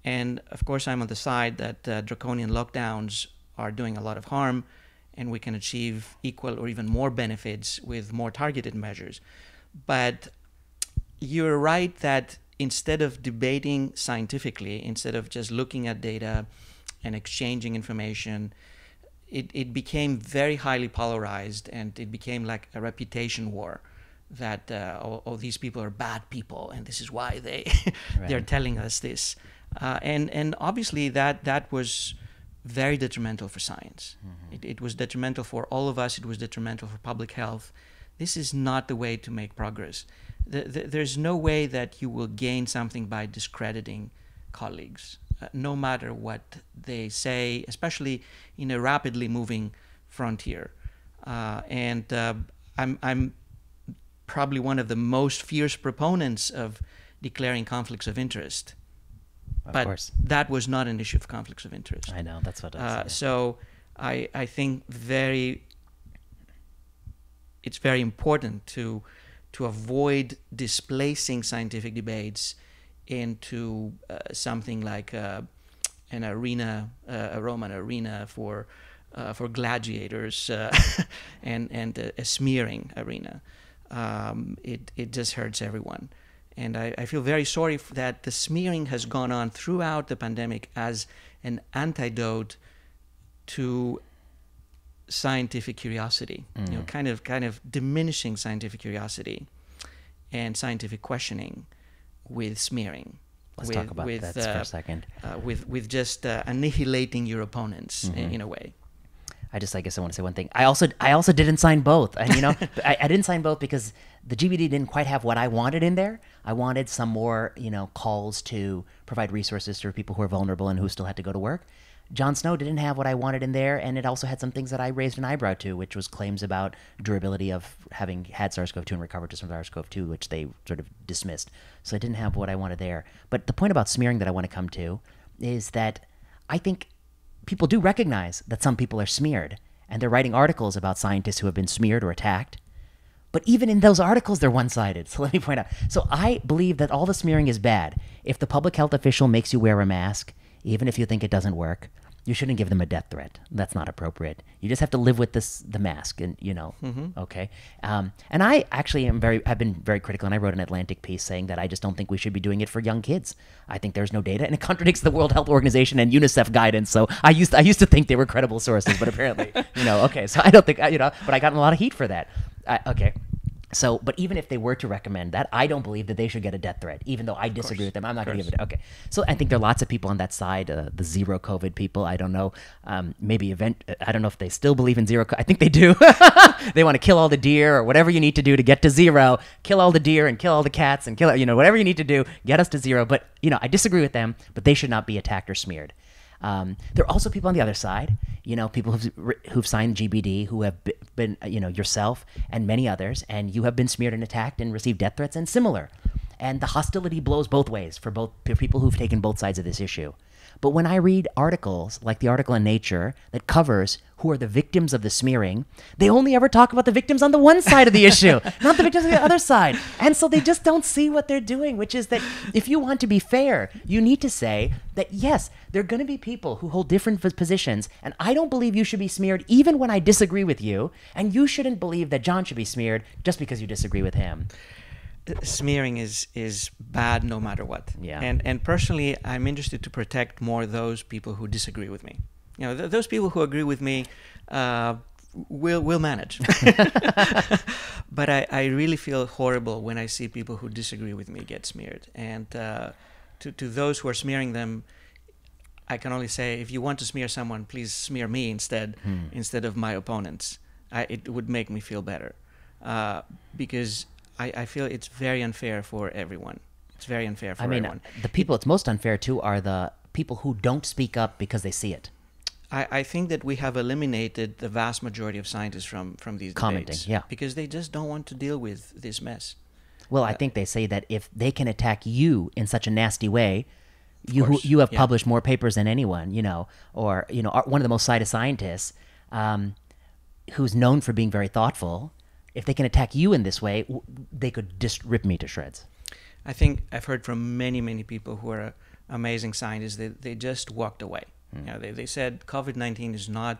[SPEAKER 2] And of course, I'm on the side that uh, draconian lockdowns are doing a lot of harm, and we can achieve equal or even more benefits with more targeted measures. But you're right that instead of debating scientifically, instead of just looking at data and exchanging information, it, it became very highly polarized and it became like a reputation war that uh, oh, oh, these people are bad people and this is why they they're telling us this. Uh, and and obviously that that was very detrimental for science. It, it was detrimental for all of us. It was detrimental for public health. This is not the way to make progress. The, the, there's no way that you will gain something by discrediting colleagues uh, no matter what they say especially in a rapidly moving frontier. Uh, and uh, I'm, I'm probably one of the most fierce proponents of declaring conflicts of interest.
[SPEAKER 1] of
[SPEAKER 2] but
[SPEAKER 1] course.
[SPEAKER 2] that was not an issue of conflicts of interest.
[SPEAKER 1] I know. That's what I
[SPEAKER 2] Uh, so I, I think very it's very important to to avoid displacing scientific debates into uh, something like uh, an arena, uh, a Roman arena for uh, for gladiators uh, and and a, a smearing arena. Um, it it just hurts everyone. And I, I feel very sorry that the smearing has gone on throughout the pandemic as an antidote to scientific curiosity. You know, kind of kind of diminishing scientific curiosity and scientific questioning with smearing.
[SPEAKER 1] Let's
[SPEAKER 2] with,
[SPEAKER 1] talk about
[SPEAKER 2] with,
[SPEAKER 1] that for
[SPEAKER 2] uh,
[SPEAKER 1] a second.
[SPEAKER 2] uh, with with just uh, annihilating your opponents
[SPEAKER 1] Mm-hmm.
[SPEAKER 2] in a way.
[SPEAKER 1] I just, I guess, I want to say one thing. I also, I also didn't sign both, and you know, I, I didn't sign both because the GBD didn't quite have what I wanted in there. I wanted some more, you know, calls to provide resources for people who are vulnerable and who still had to go to work. John Snow didn't have what I wanted in there, and it also had some things that I raised an eyebrow to, which was claims about durability of having had SARS-CoV-2 and recovered from SARS-CoV-2, which they sort of dismissed. So I didn't have what I wanted there. But the point about smearing that I want to come to is that I think people do recognize that some people are smeared, and they're writing articles about scientists who have been smeared or attacked. But even in those articles, they're one sided. So let me point out. So I believe that all the smearing is bad. If the public health official makes you wear a mask, even if you think it doesn't work, you shouldn't give them a death threat. That's not appropriate. You just have to live with this the mask, and you know, okay. Um, and I actually am very, have been very critical, and I wrote an Atlantic piece saying that I just don't think we should be doing it for young kids. I think there's no data, and it contradicts the World Health Organization and UNICEF guidance. So I used, I used to think they were credible sources, but apparently, you know, okay. So I don't think, you know, but I got a lot of heat for that. I, okay. So, but even if they were to recommend that, I don't believe that they should get a death threat, even though I disagree with them. I'm not going to give it. Okay. So I think there are lots of people on that side, uh, the zero COVID people. I don't know. Um, maybe event. I don't know if they still believe in zero. co- I think they do. they want to kill all the deer or whatever you need to do to get to zero. Kill all the deer and kill all the cats and kill, you know, whatever you need to do, get us to zero. But, you know, I disagree with them, but they should not be attacked or smeared. Um, there are also people on the other side, you know, people who've, who've signed GBD who have been, uh, you know, yourself and many others, and you have been smeared and attacked and received death threats and similar. And the hostility blows both ways for both for people who've taken both sides of this issue. But when I read articles like the article in Nature that covers who are the victims of the smearing, they only ever talk about the victims on the one side of the issue, not the victims on the other side. And so they just don't see what they're doing, which is that if you want to be fair, you need to say that yes, there are going to be people who hold different positions, and I don't believe you should be smeared even when I disagree with you, and you shouldn't believe that John should be smeared just because you disagree with him.
[SPEAKER 2] Smearing is is bad no matter what.
[SPEAKER 1] Yeah.
[SPEAKER 2] And and personally, I'm interested to protect more those people who disagree with me. You know, th- those people who agree with me uh, will will manage. but I, I really feel horrible when I see people who disagree with me get smeared. And uh, to to those who are smearing them, I can only say, if you want to smear someone, please smear me instead, instead of my opponents. I, it would make me feel better, uh, because I, I feel it's very unfair for everyone. It's very unfair for
[SPEAKER 1] I mean,
[SPEAKER 2] everyone.
[SPEAKER 1] the people it's most unfair to are the people who don't speak up because they see it.
[SPEAKER 2] I, I think that we have eliminated the vast majority of scientists from from these
[SPEAKER 1] Commenting,
[SPEAKER 2] debates,
[SPEAKER 1] yeah.
[SPEAKER 2] because they just don't want to deal with this mess.
[SPEAKER 1] Well, I think they say that if they can attack you in such a nasty way, you who, you have
[SPEAKER 2] yeah.
[SPEAKER 1] published more papers than anyone, you know, or you know, one of the most cited scientists, um, who's known for being very thoughtful. If they can attack you in this way, w- they could just rip me to shreds.
[SPEAKER 2] I think I've heard from many, many people who are amazing scientists that they just walked away. You know, they, they said COVID 19 is not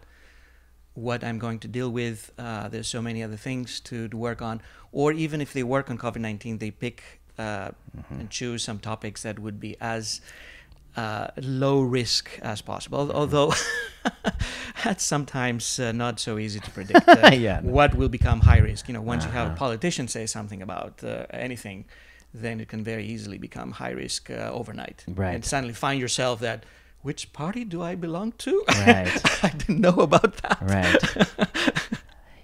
[SPEAKER 2] what I'm going to deal with. Uh, there's so many other things to, to work on. Or even if they work on COVID 19, they pick uh, and choose some topics that would be as uh, low risk as possible. Al- Although that's sometimes uh, not so easy to predict uh,
[SPEAKER 1] Yeah, no.
[SPEAKER 2] what will become high risk. You know, once you have a politician say something about uh, anything, then it can very easily become high risk uh, overnight.
[SPEAKER 1] Right.
[SPEAKER 2] And suddenly find yourself that which party do I belong to?
[SPEAKER 1] Right.
[SPEAKER 2] I didn't know about that.
[SPEAKER 1] Right.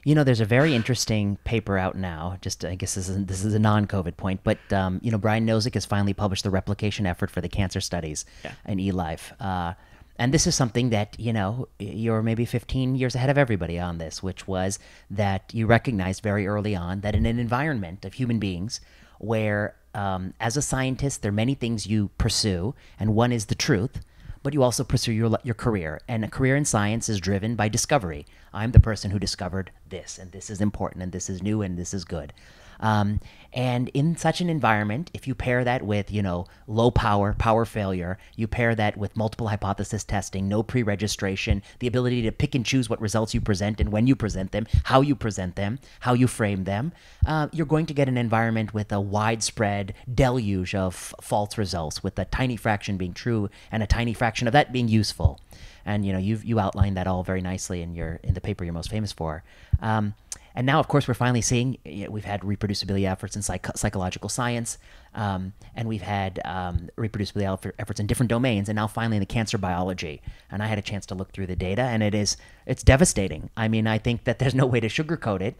[SPEAKER 1] You know, there's a very interesting paper out now. Just, I guess this is this is a non-COVID point, but um, you know, Brian Nosek has finally published the replication effort for the cancer studies
[SPEAKER 2] Yeah.
[SPEAKER 1] in eLife. Uh, and this is something that you know you're maybe 15 years ahead of everybody on this, which was that you recognized very early on that in an environment of human beings where, um, as a scientist, there are many things you pursue, and one is the truth but you also pursue your, your career. And a career in science is driven by discovery. I'm the person who discovered this, and this is important, and this is new, and this is good. Um, and in such an environment, if you pair that with, you know, low power, power failure, you pair that with multiple hypothesis testing, no pre registration, the ability to pick and choose what results you present and when you present them, how you present them, how you frame them, uh, you're going to get an environment with a widespread deluge of false results, with a tiny fraction being true and a tiny fraction of that being useful. And you know, you've you outlined that all very nicely in your in the paper you're most famous for. Um, and now, of course, we're finally seeing you know, we've had reproducibility efforts in psych- psychological science, um, and we've had um, reproducibility efforts in different domains, and now finally in the cancer biology. And I had a chance to look through the data, and it is it's devastating. I mean, I think that there's no way to sugarcoat it.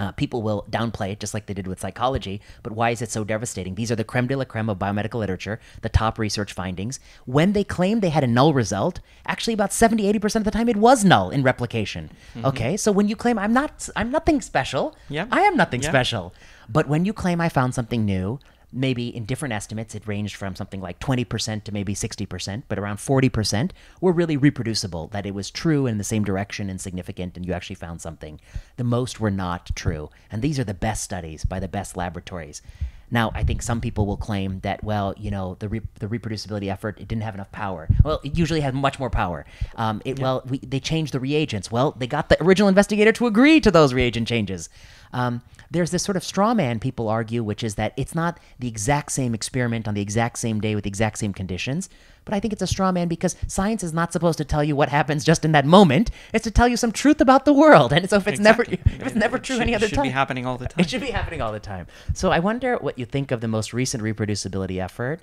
[SPEAKER 1] Uh, people will downplay it just like they did with psychology, but why is it so devastating? These are the creme de la creme of biomedical literature, the top research findings. When they claimed they had a null result, actually about 70, 80% of the time it was null in replication. Okay, so when you claim I'm not, I'm nothing special,
[SPEAKER 2] Yeah.
[SPEAKER 1] I am nothing
[SPEAKER 2] Yeah.
[SPEAKER 1] special. But when you claim I found something new, maybe in different estimates, it ranged from something like 20% to maybe 60%, but around 40% were really reproducible, that it was true in the same direction and significant, and you actually found something. The most were not true. And these are the best studies by the best laboratories. Now, I think some people will claim that, well, you know, the, re- the reproducibility effort, it didn't have enough power. Well, it usually had much more power. Um, it, Well, we, they changed the reagents. Well, they got the original investigator to agree to those reagent changes. Um, there's this sort of straw man people argue, which is that it's not the exact same experiment on the exact same day with the exact same conditions. But I think it's a straw man because science is not supposed to tell you what happens just in that moment. It's to tell you some truth about the world. And so if it's
[SPEAKER 2] Exactly.
[SPEAKER 1] never if it's
[SPEAKER 2] It-
[SPEAKER 1] never
[SPEAKER 2] it
[SPEAKER 1] true
[SPEAKER 2] should-
[SPEAKER 1] any other time, it should
[SPEAKER 2] be happening all the time.
[SPEAKER 1] it should be happening all the time. So I wonder what you think of the most recent reproducibility effort.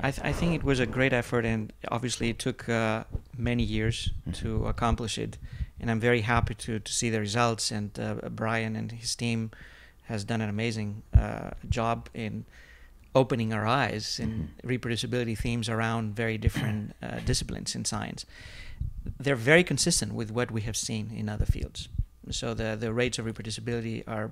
[SPEAKER 2] I, th- I think it was a great effort, and obviously it took uh, many years to accomplish it. And I'm very happy to, to see the results. And uh, Brian and his team has done an amazing uh, job in opening our eyes in reproducibility themes around very different uh, disciplines in science. They're very consistent with what we have seen in other fields. So the the rates of reproducibility are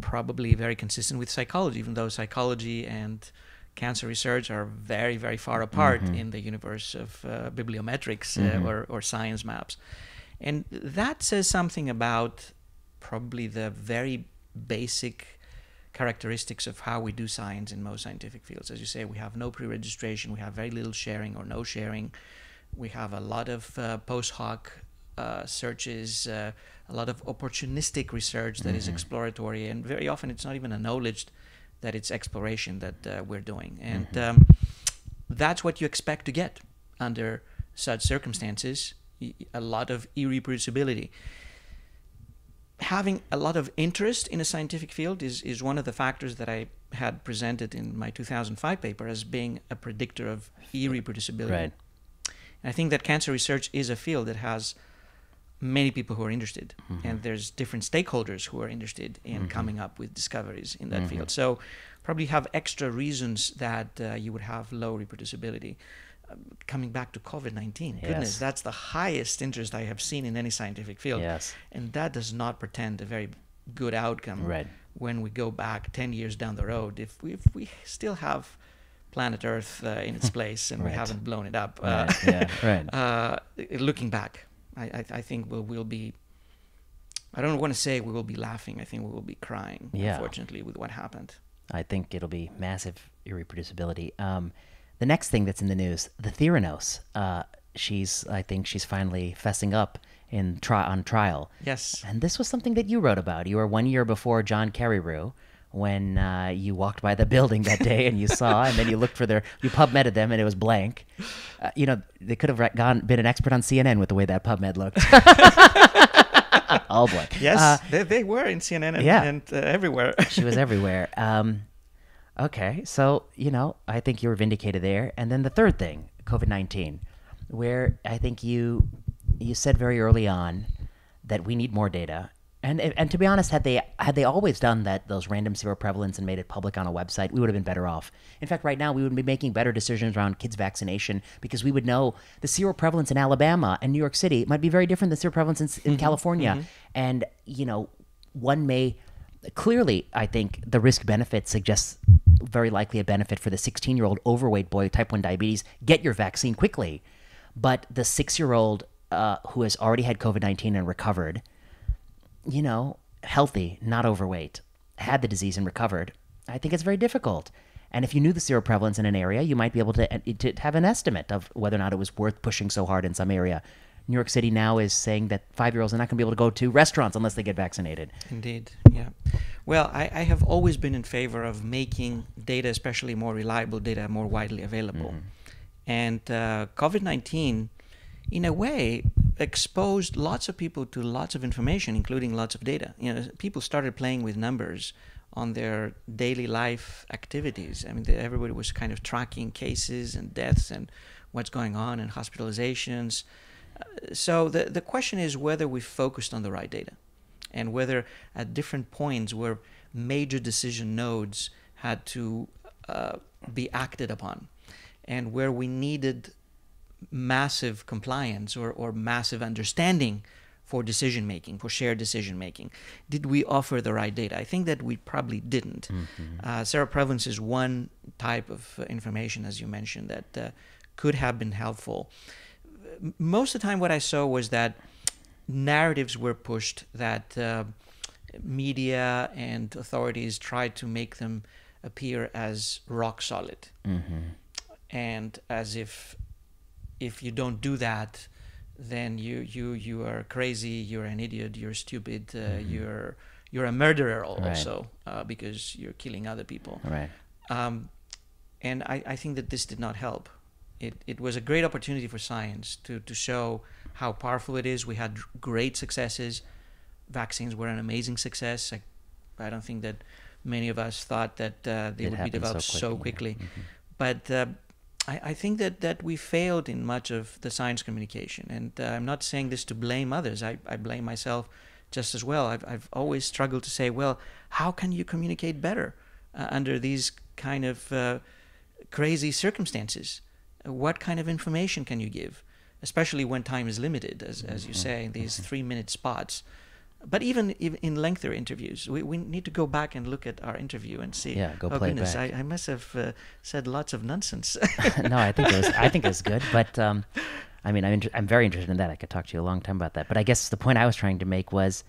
[SPEAKER 2] probably very consistent with psychology, even though psychology and cancer research are very, very far apart
[SPEAKER 1] Mhm.
[SPEAKER 2] in the universe of uh, bibliometrics uh, or, or science maps. And that says something about probably the very basic characteristics of how we do science in most scientific fields. As you say, we have no pre registration, we have very little sharing or no sharing, we have a lot of uh, post hoc uh, searches, uh, a lot of opportunistic research that is
[SPEAKER 1] Mhm.
[SPEAKER 2] exploratory, and very often it's not even acknowledged that it's exploration that uh, we're doing. And
[SPEAKER 1] Mhm.
[SPEAKER 2] um, that's what you expect to get under such circumstances a lot of irreproducibility. Having a lot of interest in a scientific field is, is one of the factors that I had presented in my 2005 paper as being a predictor of irreproducibility.
[SPEAKER 1] Right.
[SPEAKER 2] And I think that cancer research is a field that has many people who are interested,
[SPEAKER 1] Mm-hmm.
[SPEAKER 2] and there's different stakeholders who are interested in
[SPEAKER 1] Mhm.
[SPEAKER 2] coming up with discoveries in that
[SPEAKER 1] Mhm.
[SPEAKER 2] field. So probably have extra reasons that uh, you would have low reproducibility. Coming back to COVID 19, goodness,
[SPEAKER 1] Yes.
[SPEAKER 2] that's the highest interest I have seen in any scientific field.
[SPEAKER 1] Yes.
[SPEAKER 2] And that does not pretend a very good outcome
[SPEAKER 1] Right.
[SPEAKER 2] when we go back 10 years down the road. If we, if we still have planet Earth uh, in its place and we haven't blown it up,
[SPEAKER 1] Right.
[SPEAKER 2] uh,
[SPEAKER 1] yeah. Right.
[SPEAKER 2] uh, looking back, I, I, I think we'll, we'll be. I don't want to say we will be laughing. I think we will be crying.
[SPEAKER 1] Yeah.
[SPEAKER 2] Unfortunately, with what happened.
[SPEAKER 1] I think it'll be massive irreproducibility. Um, the next thing that's in the news, the Theranos. Uh, she's, I think, she's finally fessing up in tri- on trial.
[SPEAKER 2] Yes.
[SPEAKER 1] And this was something that you wrote about. You were one year before John Carreyrou when uh, you walked by the building that day and you saw, and then you looked for their, you PubMeded them and it was blank. Uh, you know, they could have re- gone been an expert on CNN with the way that PubMed looked. All blank.
[SPEAKER 2] Yes,
[SPEAKER 1] Uh,
[SPEAKER 2] they, they were in CNN and,
[SPEAKER 1] yeah.
[SPEAKER 2] and uh, everywhere.
[SPEAKER 1] she was everywhere. Um, okay, so you know, I think you were vindicated there. And then the third thing, COVID nineteen, where I think you you said very early on that we need more data. And, and to be honest, had they had they always done that, those random seroprevalence and made it public on a website, we would have been better off. In fact, right now we would be making better decisions around kids' vaccination because we would know the seroprevalence in Alabama and New York City might be very different than seroprevalence in, in mm-hmm. California. Mm-hmm. And you know, one may clearly, I think the risk benefit suggests very likely a benefit for the 16 year old overweight boy with type 1 diabetes. Get your vaccine quickly. But the six year old uh, who has already had COVID 19 and recovered, you know, healthy, not overweight, had the disease and recovered, I think it's very difficult. And if you knew the seroprevalence in an area, you might be able to, to have an estimate of whether or not it was worth pushing so hard in some area. New York City now is saying that five year olds are not going to be able to go to restaurants unless they get vaccinated.
[SPEAKER 2] Indeed, yeah. Well, I, I have always been in favor of making data, especially more reliable data, more widely available. And uh, COVID 19, in a way, exposed lots of people to lots of information, including lots of data. You know, people started playing with numbers on their daily life activities. I mean, they, everybody was kind of tracking cases and deaths and what's going on and hospitalizations. So the the question is whether we focused on the right data. and whether at different points where major decision nodes had to uh, be acted upon, and where we needed massive compliance or, or massive understanding for decision making, for shared decision making. Did we offer the right data? I think that we probably didn't. Mm-hmm. Uh, seroprevalence is one type of uh, information, as you mentioned, that uh, could have been helpful. Most of the time, what I saw was that narratives were pushed that uh, media and authorities tried to make them appear as rock solid. Mm-hmm. And as if if you don't do that, then you you you are crazy, you're an idiot, you're stupid, uh, mm-hmm. you're you're a murderer also right. uh, because you're killing other people.
[SPEAKER 1] Right. Um,
[SPEAKER 2] and I, I think that this did not help. It it was a great opportunity for science to to show how powerful it is. We had great successes. Vaccines were an amazing success. I, I don't think that many of us thought that uh, they it would be developed so quickly. So quickly. Mm-hmm. But uh, I, I, think that, that we failed in much of the science communication. And uh, I'm not saying this to blame others, I, I blame myself just as well. I've, I've always struggled to say, well, how can you communicate better uh, under these kind of uh, crazy circumstances? What kind of information can you give? Especially when time is limited, as, as you mm-hmm. say, these mm-hmm. three minute spots but even in lengthier interviews, we, we need to go back and look at our interview and see.
[SPEAKER 1] Yeah, go oh, play goodness,
[SPEAKER 2] I, I must have uh, said lots of nonsense.
[SPEAKER 1] no, I think it was I think it was good, but um, I mean, I'm inter- I'm very interested in that. I could talk to you a long time about that. But I guess the point I was trying to make was,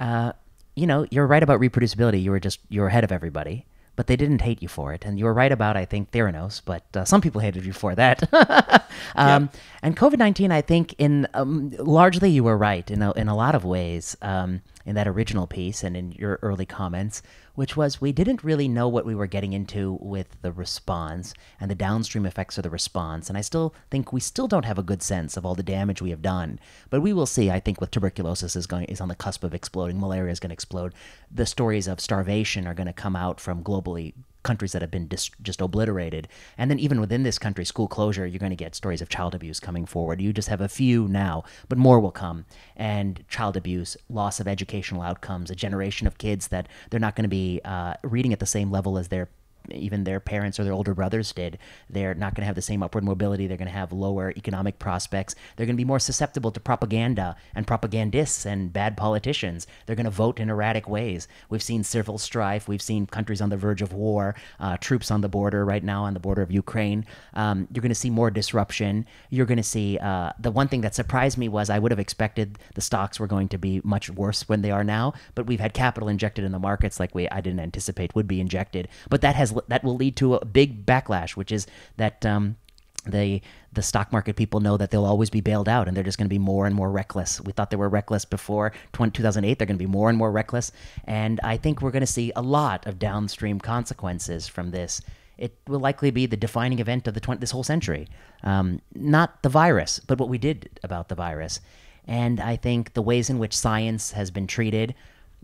[SPEAKER 1] uh, you know, you're right about reproducibility. You were just you were ahead of everybody but they didn't hate you for it. And you were right about, I think, Theranos, but uh, some people hated you for that. um, yep. And COVID 19, I think, in um, largely you were right in a, in a lot of ways um, in that original piece and in your early comments which was we didn't really know what we were getting into with the response and the downstream effects of the response. And I still think we still don't have a good sense of all the damage we have done. But we will see. I think with tuberculosis is going is on the cusp of exploding. Malaria is going to explode. The stories of starvation are going to come out from globally countries that have been dis- just obliterated. And then even within this country, school closure, you're going to get stories of child abuse coming forward. You just have a few now, but more will come. And child abuse, loss of educational outcomes, a generation of kids that they're not going to be uh, reading at the same level as their even their parents or their older brothers did. They're not going to have the same upward mobility. They're going to have lower economic prospects. They're going to be more susceptible to propaganda and propagandists and bad politicians. They're going to vote in erratic ways. We've seen civil strife. We've seen countries on the verge of war, uh, troops on the border right now on the border of Ukraine. Um, you're going to see more disruption. You're going to see uh, the one thing that surprised me was I would have expected the stocks were going to be much worse when they are now, but we've had capital injected in the markets like we I didn't anticipate would be injected. But that has that will lead to a big backlash, which is that um, the the stock market people know that they'll always be bailed out and they're just going to be more and more reckless. We thought they were reckless before 20, 2008. They're going to be more and more reckless. And I think we're going to see a lot of downstream consequences from this. It will likely be the defining event of the 20, this whole century. Um, not the virus, but what we did about the virus. And I think the ways in which science has been treated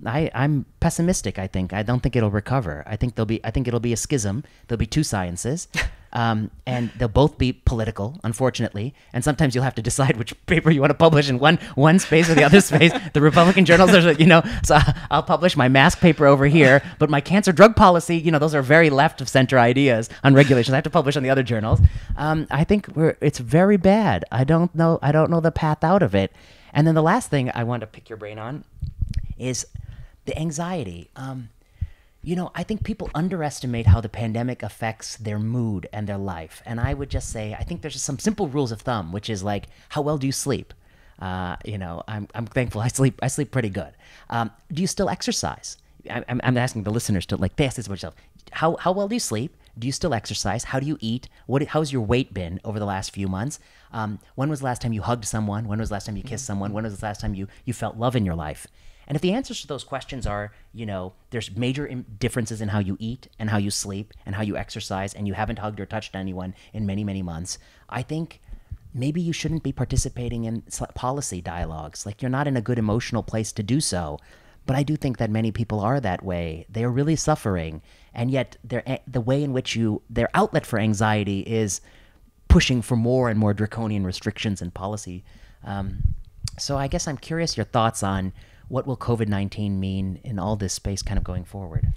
[SPEAKER 1] I, I'm pessimistic. I think I don't think it'll recover. I think there'll be I think it'll be a schism. There'll be two sciences, um, and they'll both be political, unfortunately. And sometimes you'll have to decide which paper you want to publish in one one space or the other space. The Republican journals are you know so I'll publish my mask paper over here, but my cancer drug policy you know those are very left of center ideas on regulations. I have to publish on the other journals. Um, I think we're it's very bad. I don't know I don't know the path out of it. And then the last thing I want to pick your brain on is the anxiety. Um, you know, I think people underestimate how the pandemic affects their mood and their life. And I would just say, I think there's just some simple rules of thumb, which is like, how well do you sleep? Uh, you know, I'm, I'm thankful I sleep. I sleep pretty good. Um, do you still exercise? I'm, I'm asking the listeners to like, ask this about yourself. How, how well do you sleep? Do you still exercise? How do you eat? What, how's your weight been over the last few months? Um, when was the last time you hugged someone? When was the last time you kissed someone? When was the last time you, you felt love in your life? And if the answers to those questions are, you know, there's major differences in how you eat and how you sleep and how you exercise, and you haven't hugged or touched anyone in many, many months, I think maybe you shouldn't be participating in policy dialogues. Like you're not in a good emotional place to do so. But I do think that many people are that way. They are really suffering, and yet the way in which you their outlet for anxiety is pushing for more and more draconian restrictions and policy. Um, so I guess I'm curious your thoughts on what will COVID 19 mean in all this space kind of going forward?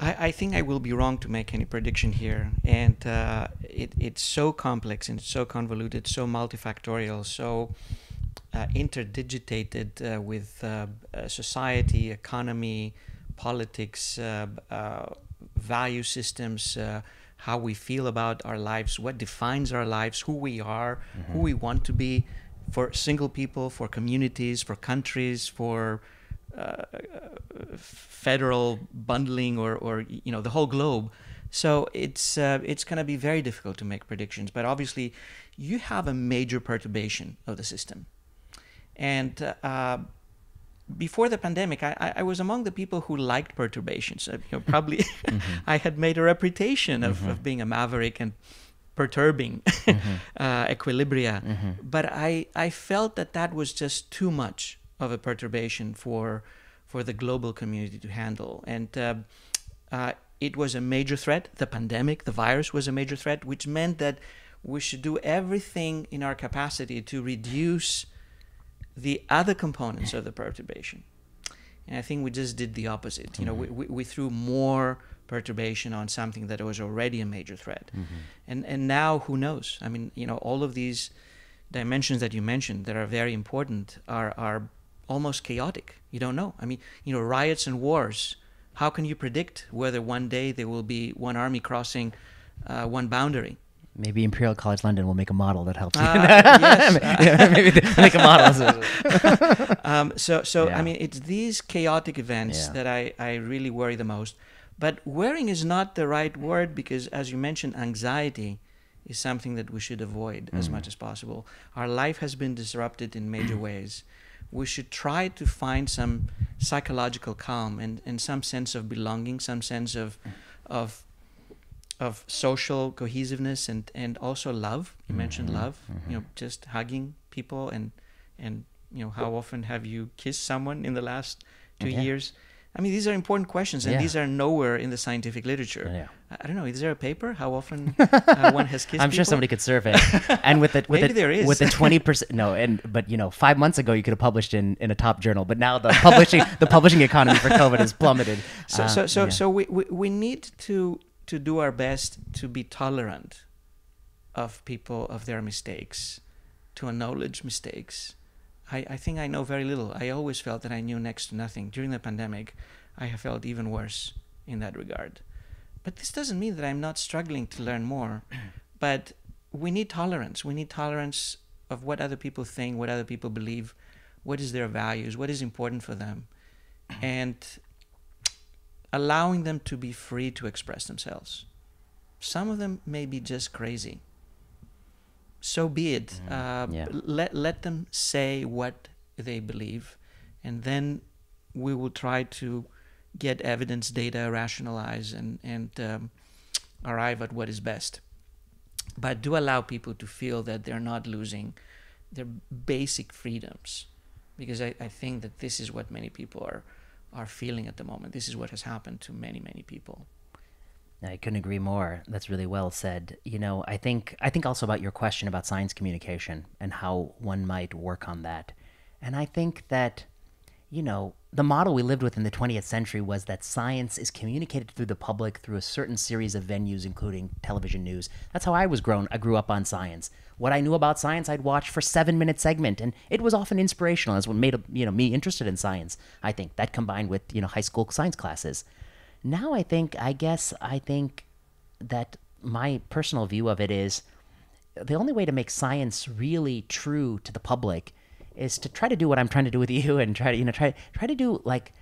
[SPEAKER 2] I, I think I will be wrong to make any prediction here. And uh, it, it's so complex and so convoluted, so multifactorial, so uh, interdigitated uh, with uh, uh, society, economy, politics, uh, value systems, how we feel about our lives, what defines our lives, who we are, mm-hmm. who we want to be for single people, for communities, for countries, for uh, federal bundling or, or you know the whole globe. So it's uh, it's going to be very difficult to make predictions. But obviously, you have a major perturbation of the system, and uh, before the pandemic, I, I was among the people who liked perturbations. Uh, you know, probably mm-hmm. I had made a reputation of, mm-hmm. of being a maverick and perturbing mm-hmm. uh, equilibria. Mm-hmm. But I, I felt that that was just too much of a perturbation for for the global community to handle. And uh, uh, it was a major threat. The pandemic, the virus was a major threat, which meant that we should do everything in our capacity to reduce the other components of the perturbation. And I think we just did the opposite. You know, mm-hmm. we, we, we, threw more perturbation on something that was already a major threat. Mm-hmm. And and now who knows? I mean, you know, all of these dimensions that you mentioned that are very important are are almost chaotic. You don't know. I mean, you know, riots and wars. How can you predict whether one day there will be one army crossing uh, one boundary?
[SPEAKER 1] Maybe Imperial College London will make a model that helps you. Uh, yes. maybe make a
[SPEAKER 2] model. um, so, so yeah. I mean, it's these chaotic events yeah. that I, I really worry the most. But worrying is not the right word because, as you mentioned, anxiety is something that we should avoid mm. as much as possible. Our life has been disrupted in major ways. We should try to find some psychological calm and, and some sense of belonging, some sense of of of social cohesiveness and and also love. You mm-hmm. mentioned love. Mm-hmm. You know, just hugging people and and you know how often have you kissed someone in the last two years? I mean, these are important questions, and yeah. these are nowhere in the scientific literature. Yeah. I don't know. Is there a paper? How often uh, one has kissed?
[SPEAKER 1] I'm
[SPEAKER 2] people?
[SPEAKER 1] sure somebody could survey. And with the with
[SPEAKER 2] Maybe the, there is.
[SPEAKER 1] with the 20 percent. No, and but you know, five months ago you could have published in, in a top journal, but now the publishing the publishing economy for COVID has plummeted.
[SPEAKER 2] So uh, so so, yeah. so we, we we need to to do our best to be tolerant of people of their mistakes, to acknowledge mistakes. I, I think I know very little. I always felt that I knew next to nothing. During the pandemic, I have felt even worse in that regard. But this doesn't mean that I'm not struggling to learn more. but we need tolerance. We need tolerance of what other people think, what other people believe, what is their values, what is important for them. And allowing them to be free to express themselves. Some of them may be just crazy. So be it. Mm, uh, yeah. Let let them say what they believe, and then we will try to get evidence, data, rationalize, and and um, arrive at what is best. But do allow people to feel that they're not losing their basic freedoms, because I, I think that this is what many people are are feeling at the moment. This is what has happened to many, many people.
[SPEAKER 1] I couldn't agree more. That's really well said. You know, I think I think also about your question about science communication and how one might work on that. And I think that you know, the model we lived with in the 20th century was that science is communicated through the public through a certain series of venues, including television news. That's how I was grown. I grew up on science. What I knew about science, I'd watch for seven-minute segment, and it was often inspirational. As what made you know me interested in science. I think that combined with you know high school science classes. Now I think, I guess, I think that my personal view of it is the only way to make science really true to the public is to try to do what I'm trying to do with you and try to you know try try to do like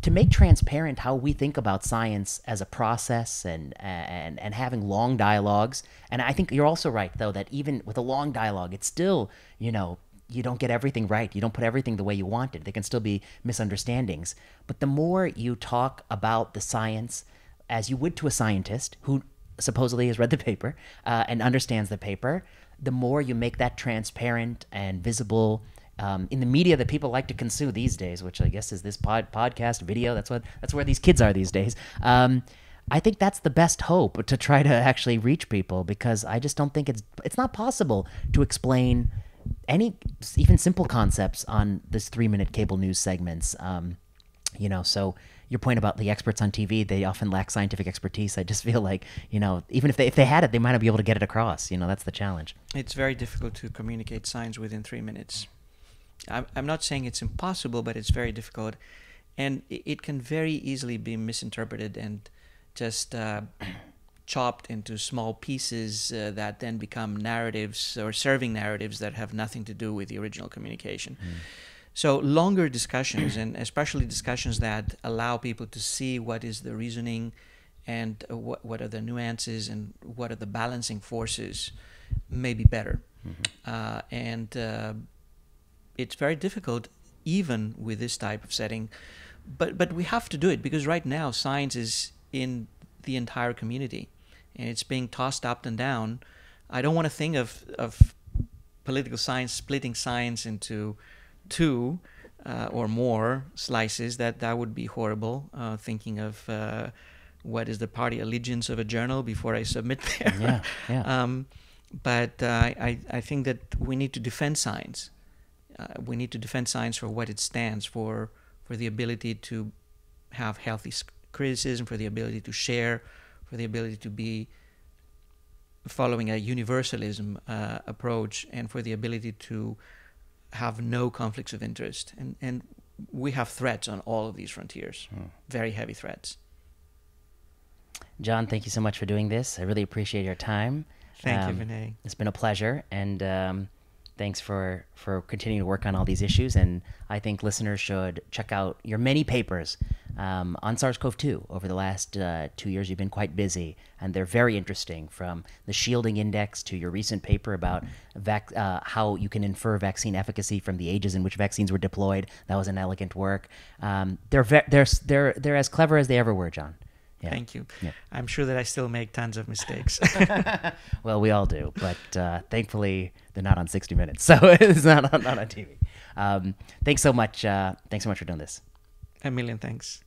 [SPEAKER 1] to make transparent how we think about science as a process and and and having long dialogues. And I think you're also right though that even with a long dialogue it's still you know you don't get everything right you don't put everything the way you want it there can still be misunderstandings but the more you talk about the science as you would to a scientist who supposedly has read the paper uh, and understands the paper the more you make that transparent and visible um, in the media that people like to consume these days, which I guess is this pod, podcast, video. That's what that's where these kids are these days. Um, I think that's the best hope to try to actually reach people because I just don't think it's it's not possible to explain any even simple concepts on this three minute cable news segments. Um, you know, so your point about the experts on TV, they often lack scientific expertise. I just feel like, you know, even if they if they had it, they might not be able to get it across. You know, that's the challenge.
[SPEAKER 2] It's very difficult to communicate science within three minutes. I'm, I'm not saying it's impossible, but it's very difficult. And it, it can very easily be misinterpreted and just uh, chopped into small pieces uh, that then become narratives or serving narratives that have nothing to do with the original communication. Mm. So longer discussions, and especially discussions that allow people to see what is the reasoning and what, what are the nuances and what are the balancing forces, may be better. Mm-hmm. Uh, and uh, it's very difficult, even with this type of setting. But but we have to do it because right now science is in the entire community, and it's being tossed up and down. I don't want to think of of political science splitting science into two uh, or more slices. That that would be horrible. Uh, thinking of uh, what is the party allegiance of a journal before I submit there.
[SPEAKER 1] Yeah, yeah.
[SPEAKER 2] um, but uh, I I think that we need to defend science uh, we need to defend science for what it stands for, for the ability to have healthy criticism, for the ability to share, for the ability to be following a universalism uh, approach, and for the ability to have no conflicts of interest. And and we have threats on all of these frontiers, hmm. very heavy threats.
[SPEAKER 1] John, thank you so much for doing this. I really appreciate your time.
[SPEAKER 2] Thank um, you, Vinay.
[SPEAKER 1] It's been a pleasure, and. Um, thanks for for continuing to work on all these issues. And I think listeners should check out your many papers um, on SARS-CoV-2 over the last uh, two years. You've been quite busy, and they're very interesting. From the shielding index to your recent paper about vac- uh, how you can infer vaccine efficacy from the ages in which vaccines were deployed. That was an elegant work. Um, they're ve- they're they're they're as clever as they ever were, John.
[SPEAKER 2] Yeah. Thank you. Yeah. I'm sure that I still make tons of mistakes.
[SPEAKER 1] well, we all do, but uh, thankfully they're not on 60 Minutes, so it's not on, not on TV. Um, thanks so much. Uh, thanks so much for doing this.
[SPEAKER 2] A million thanks.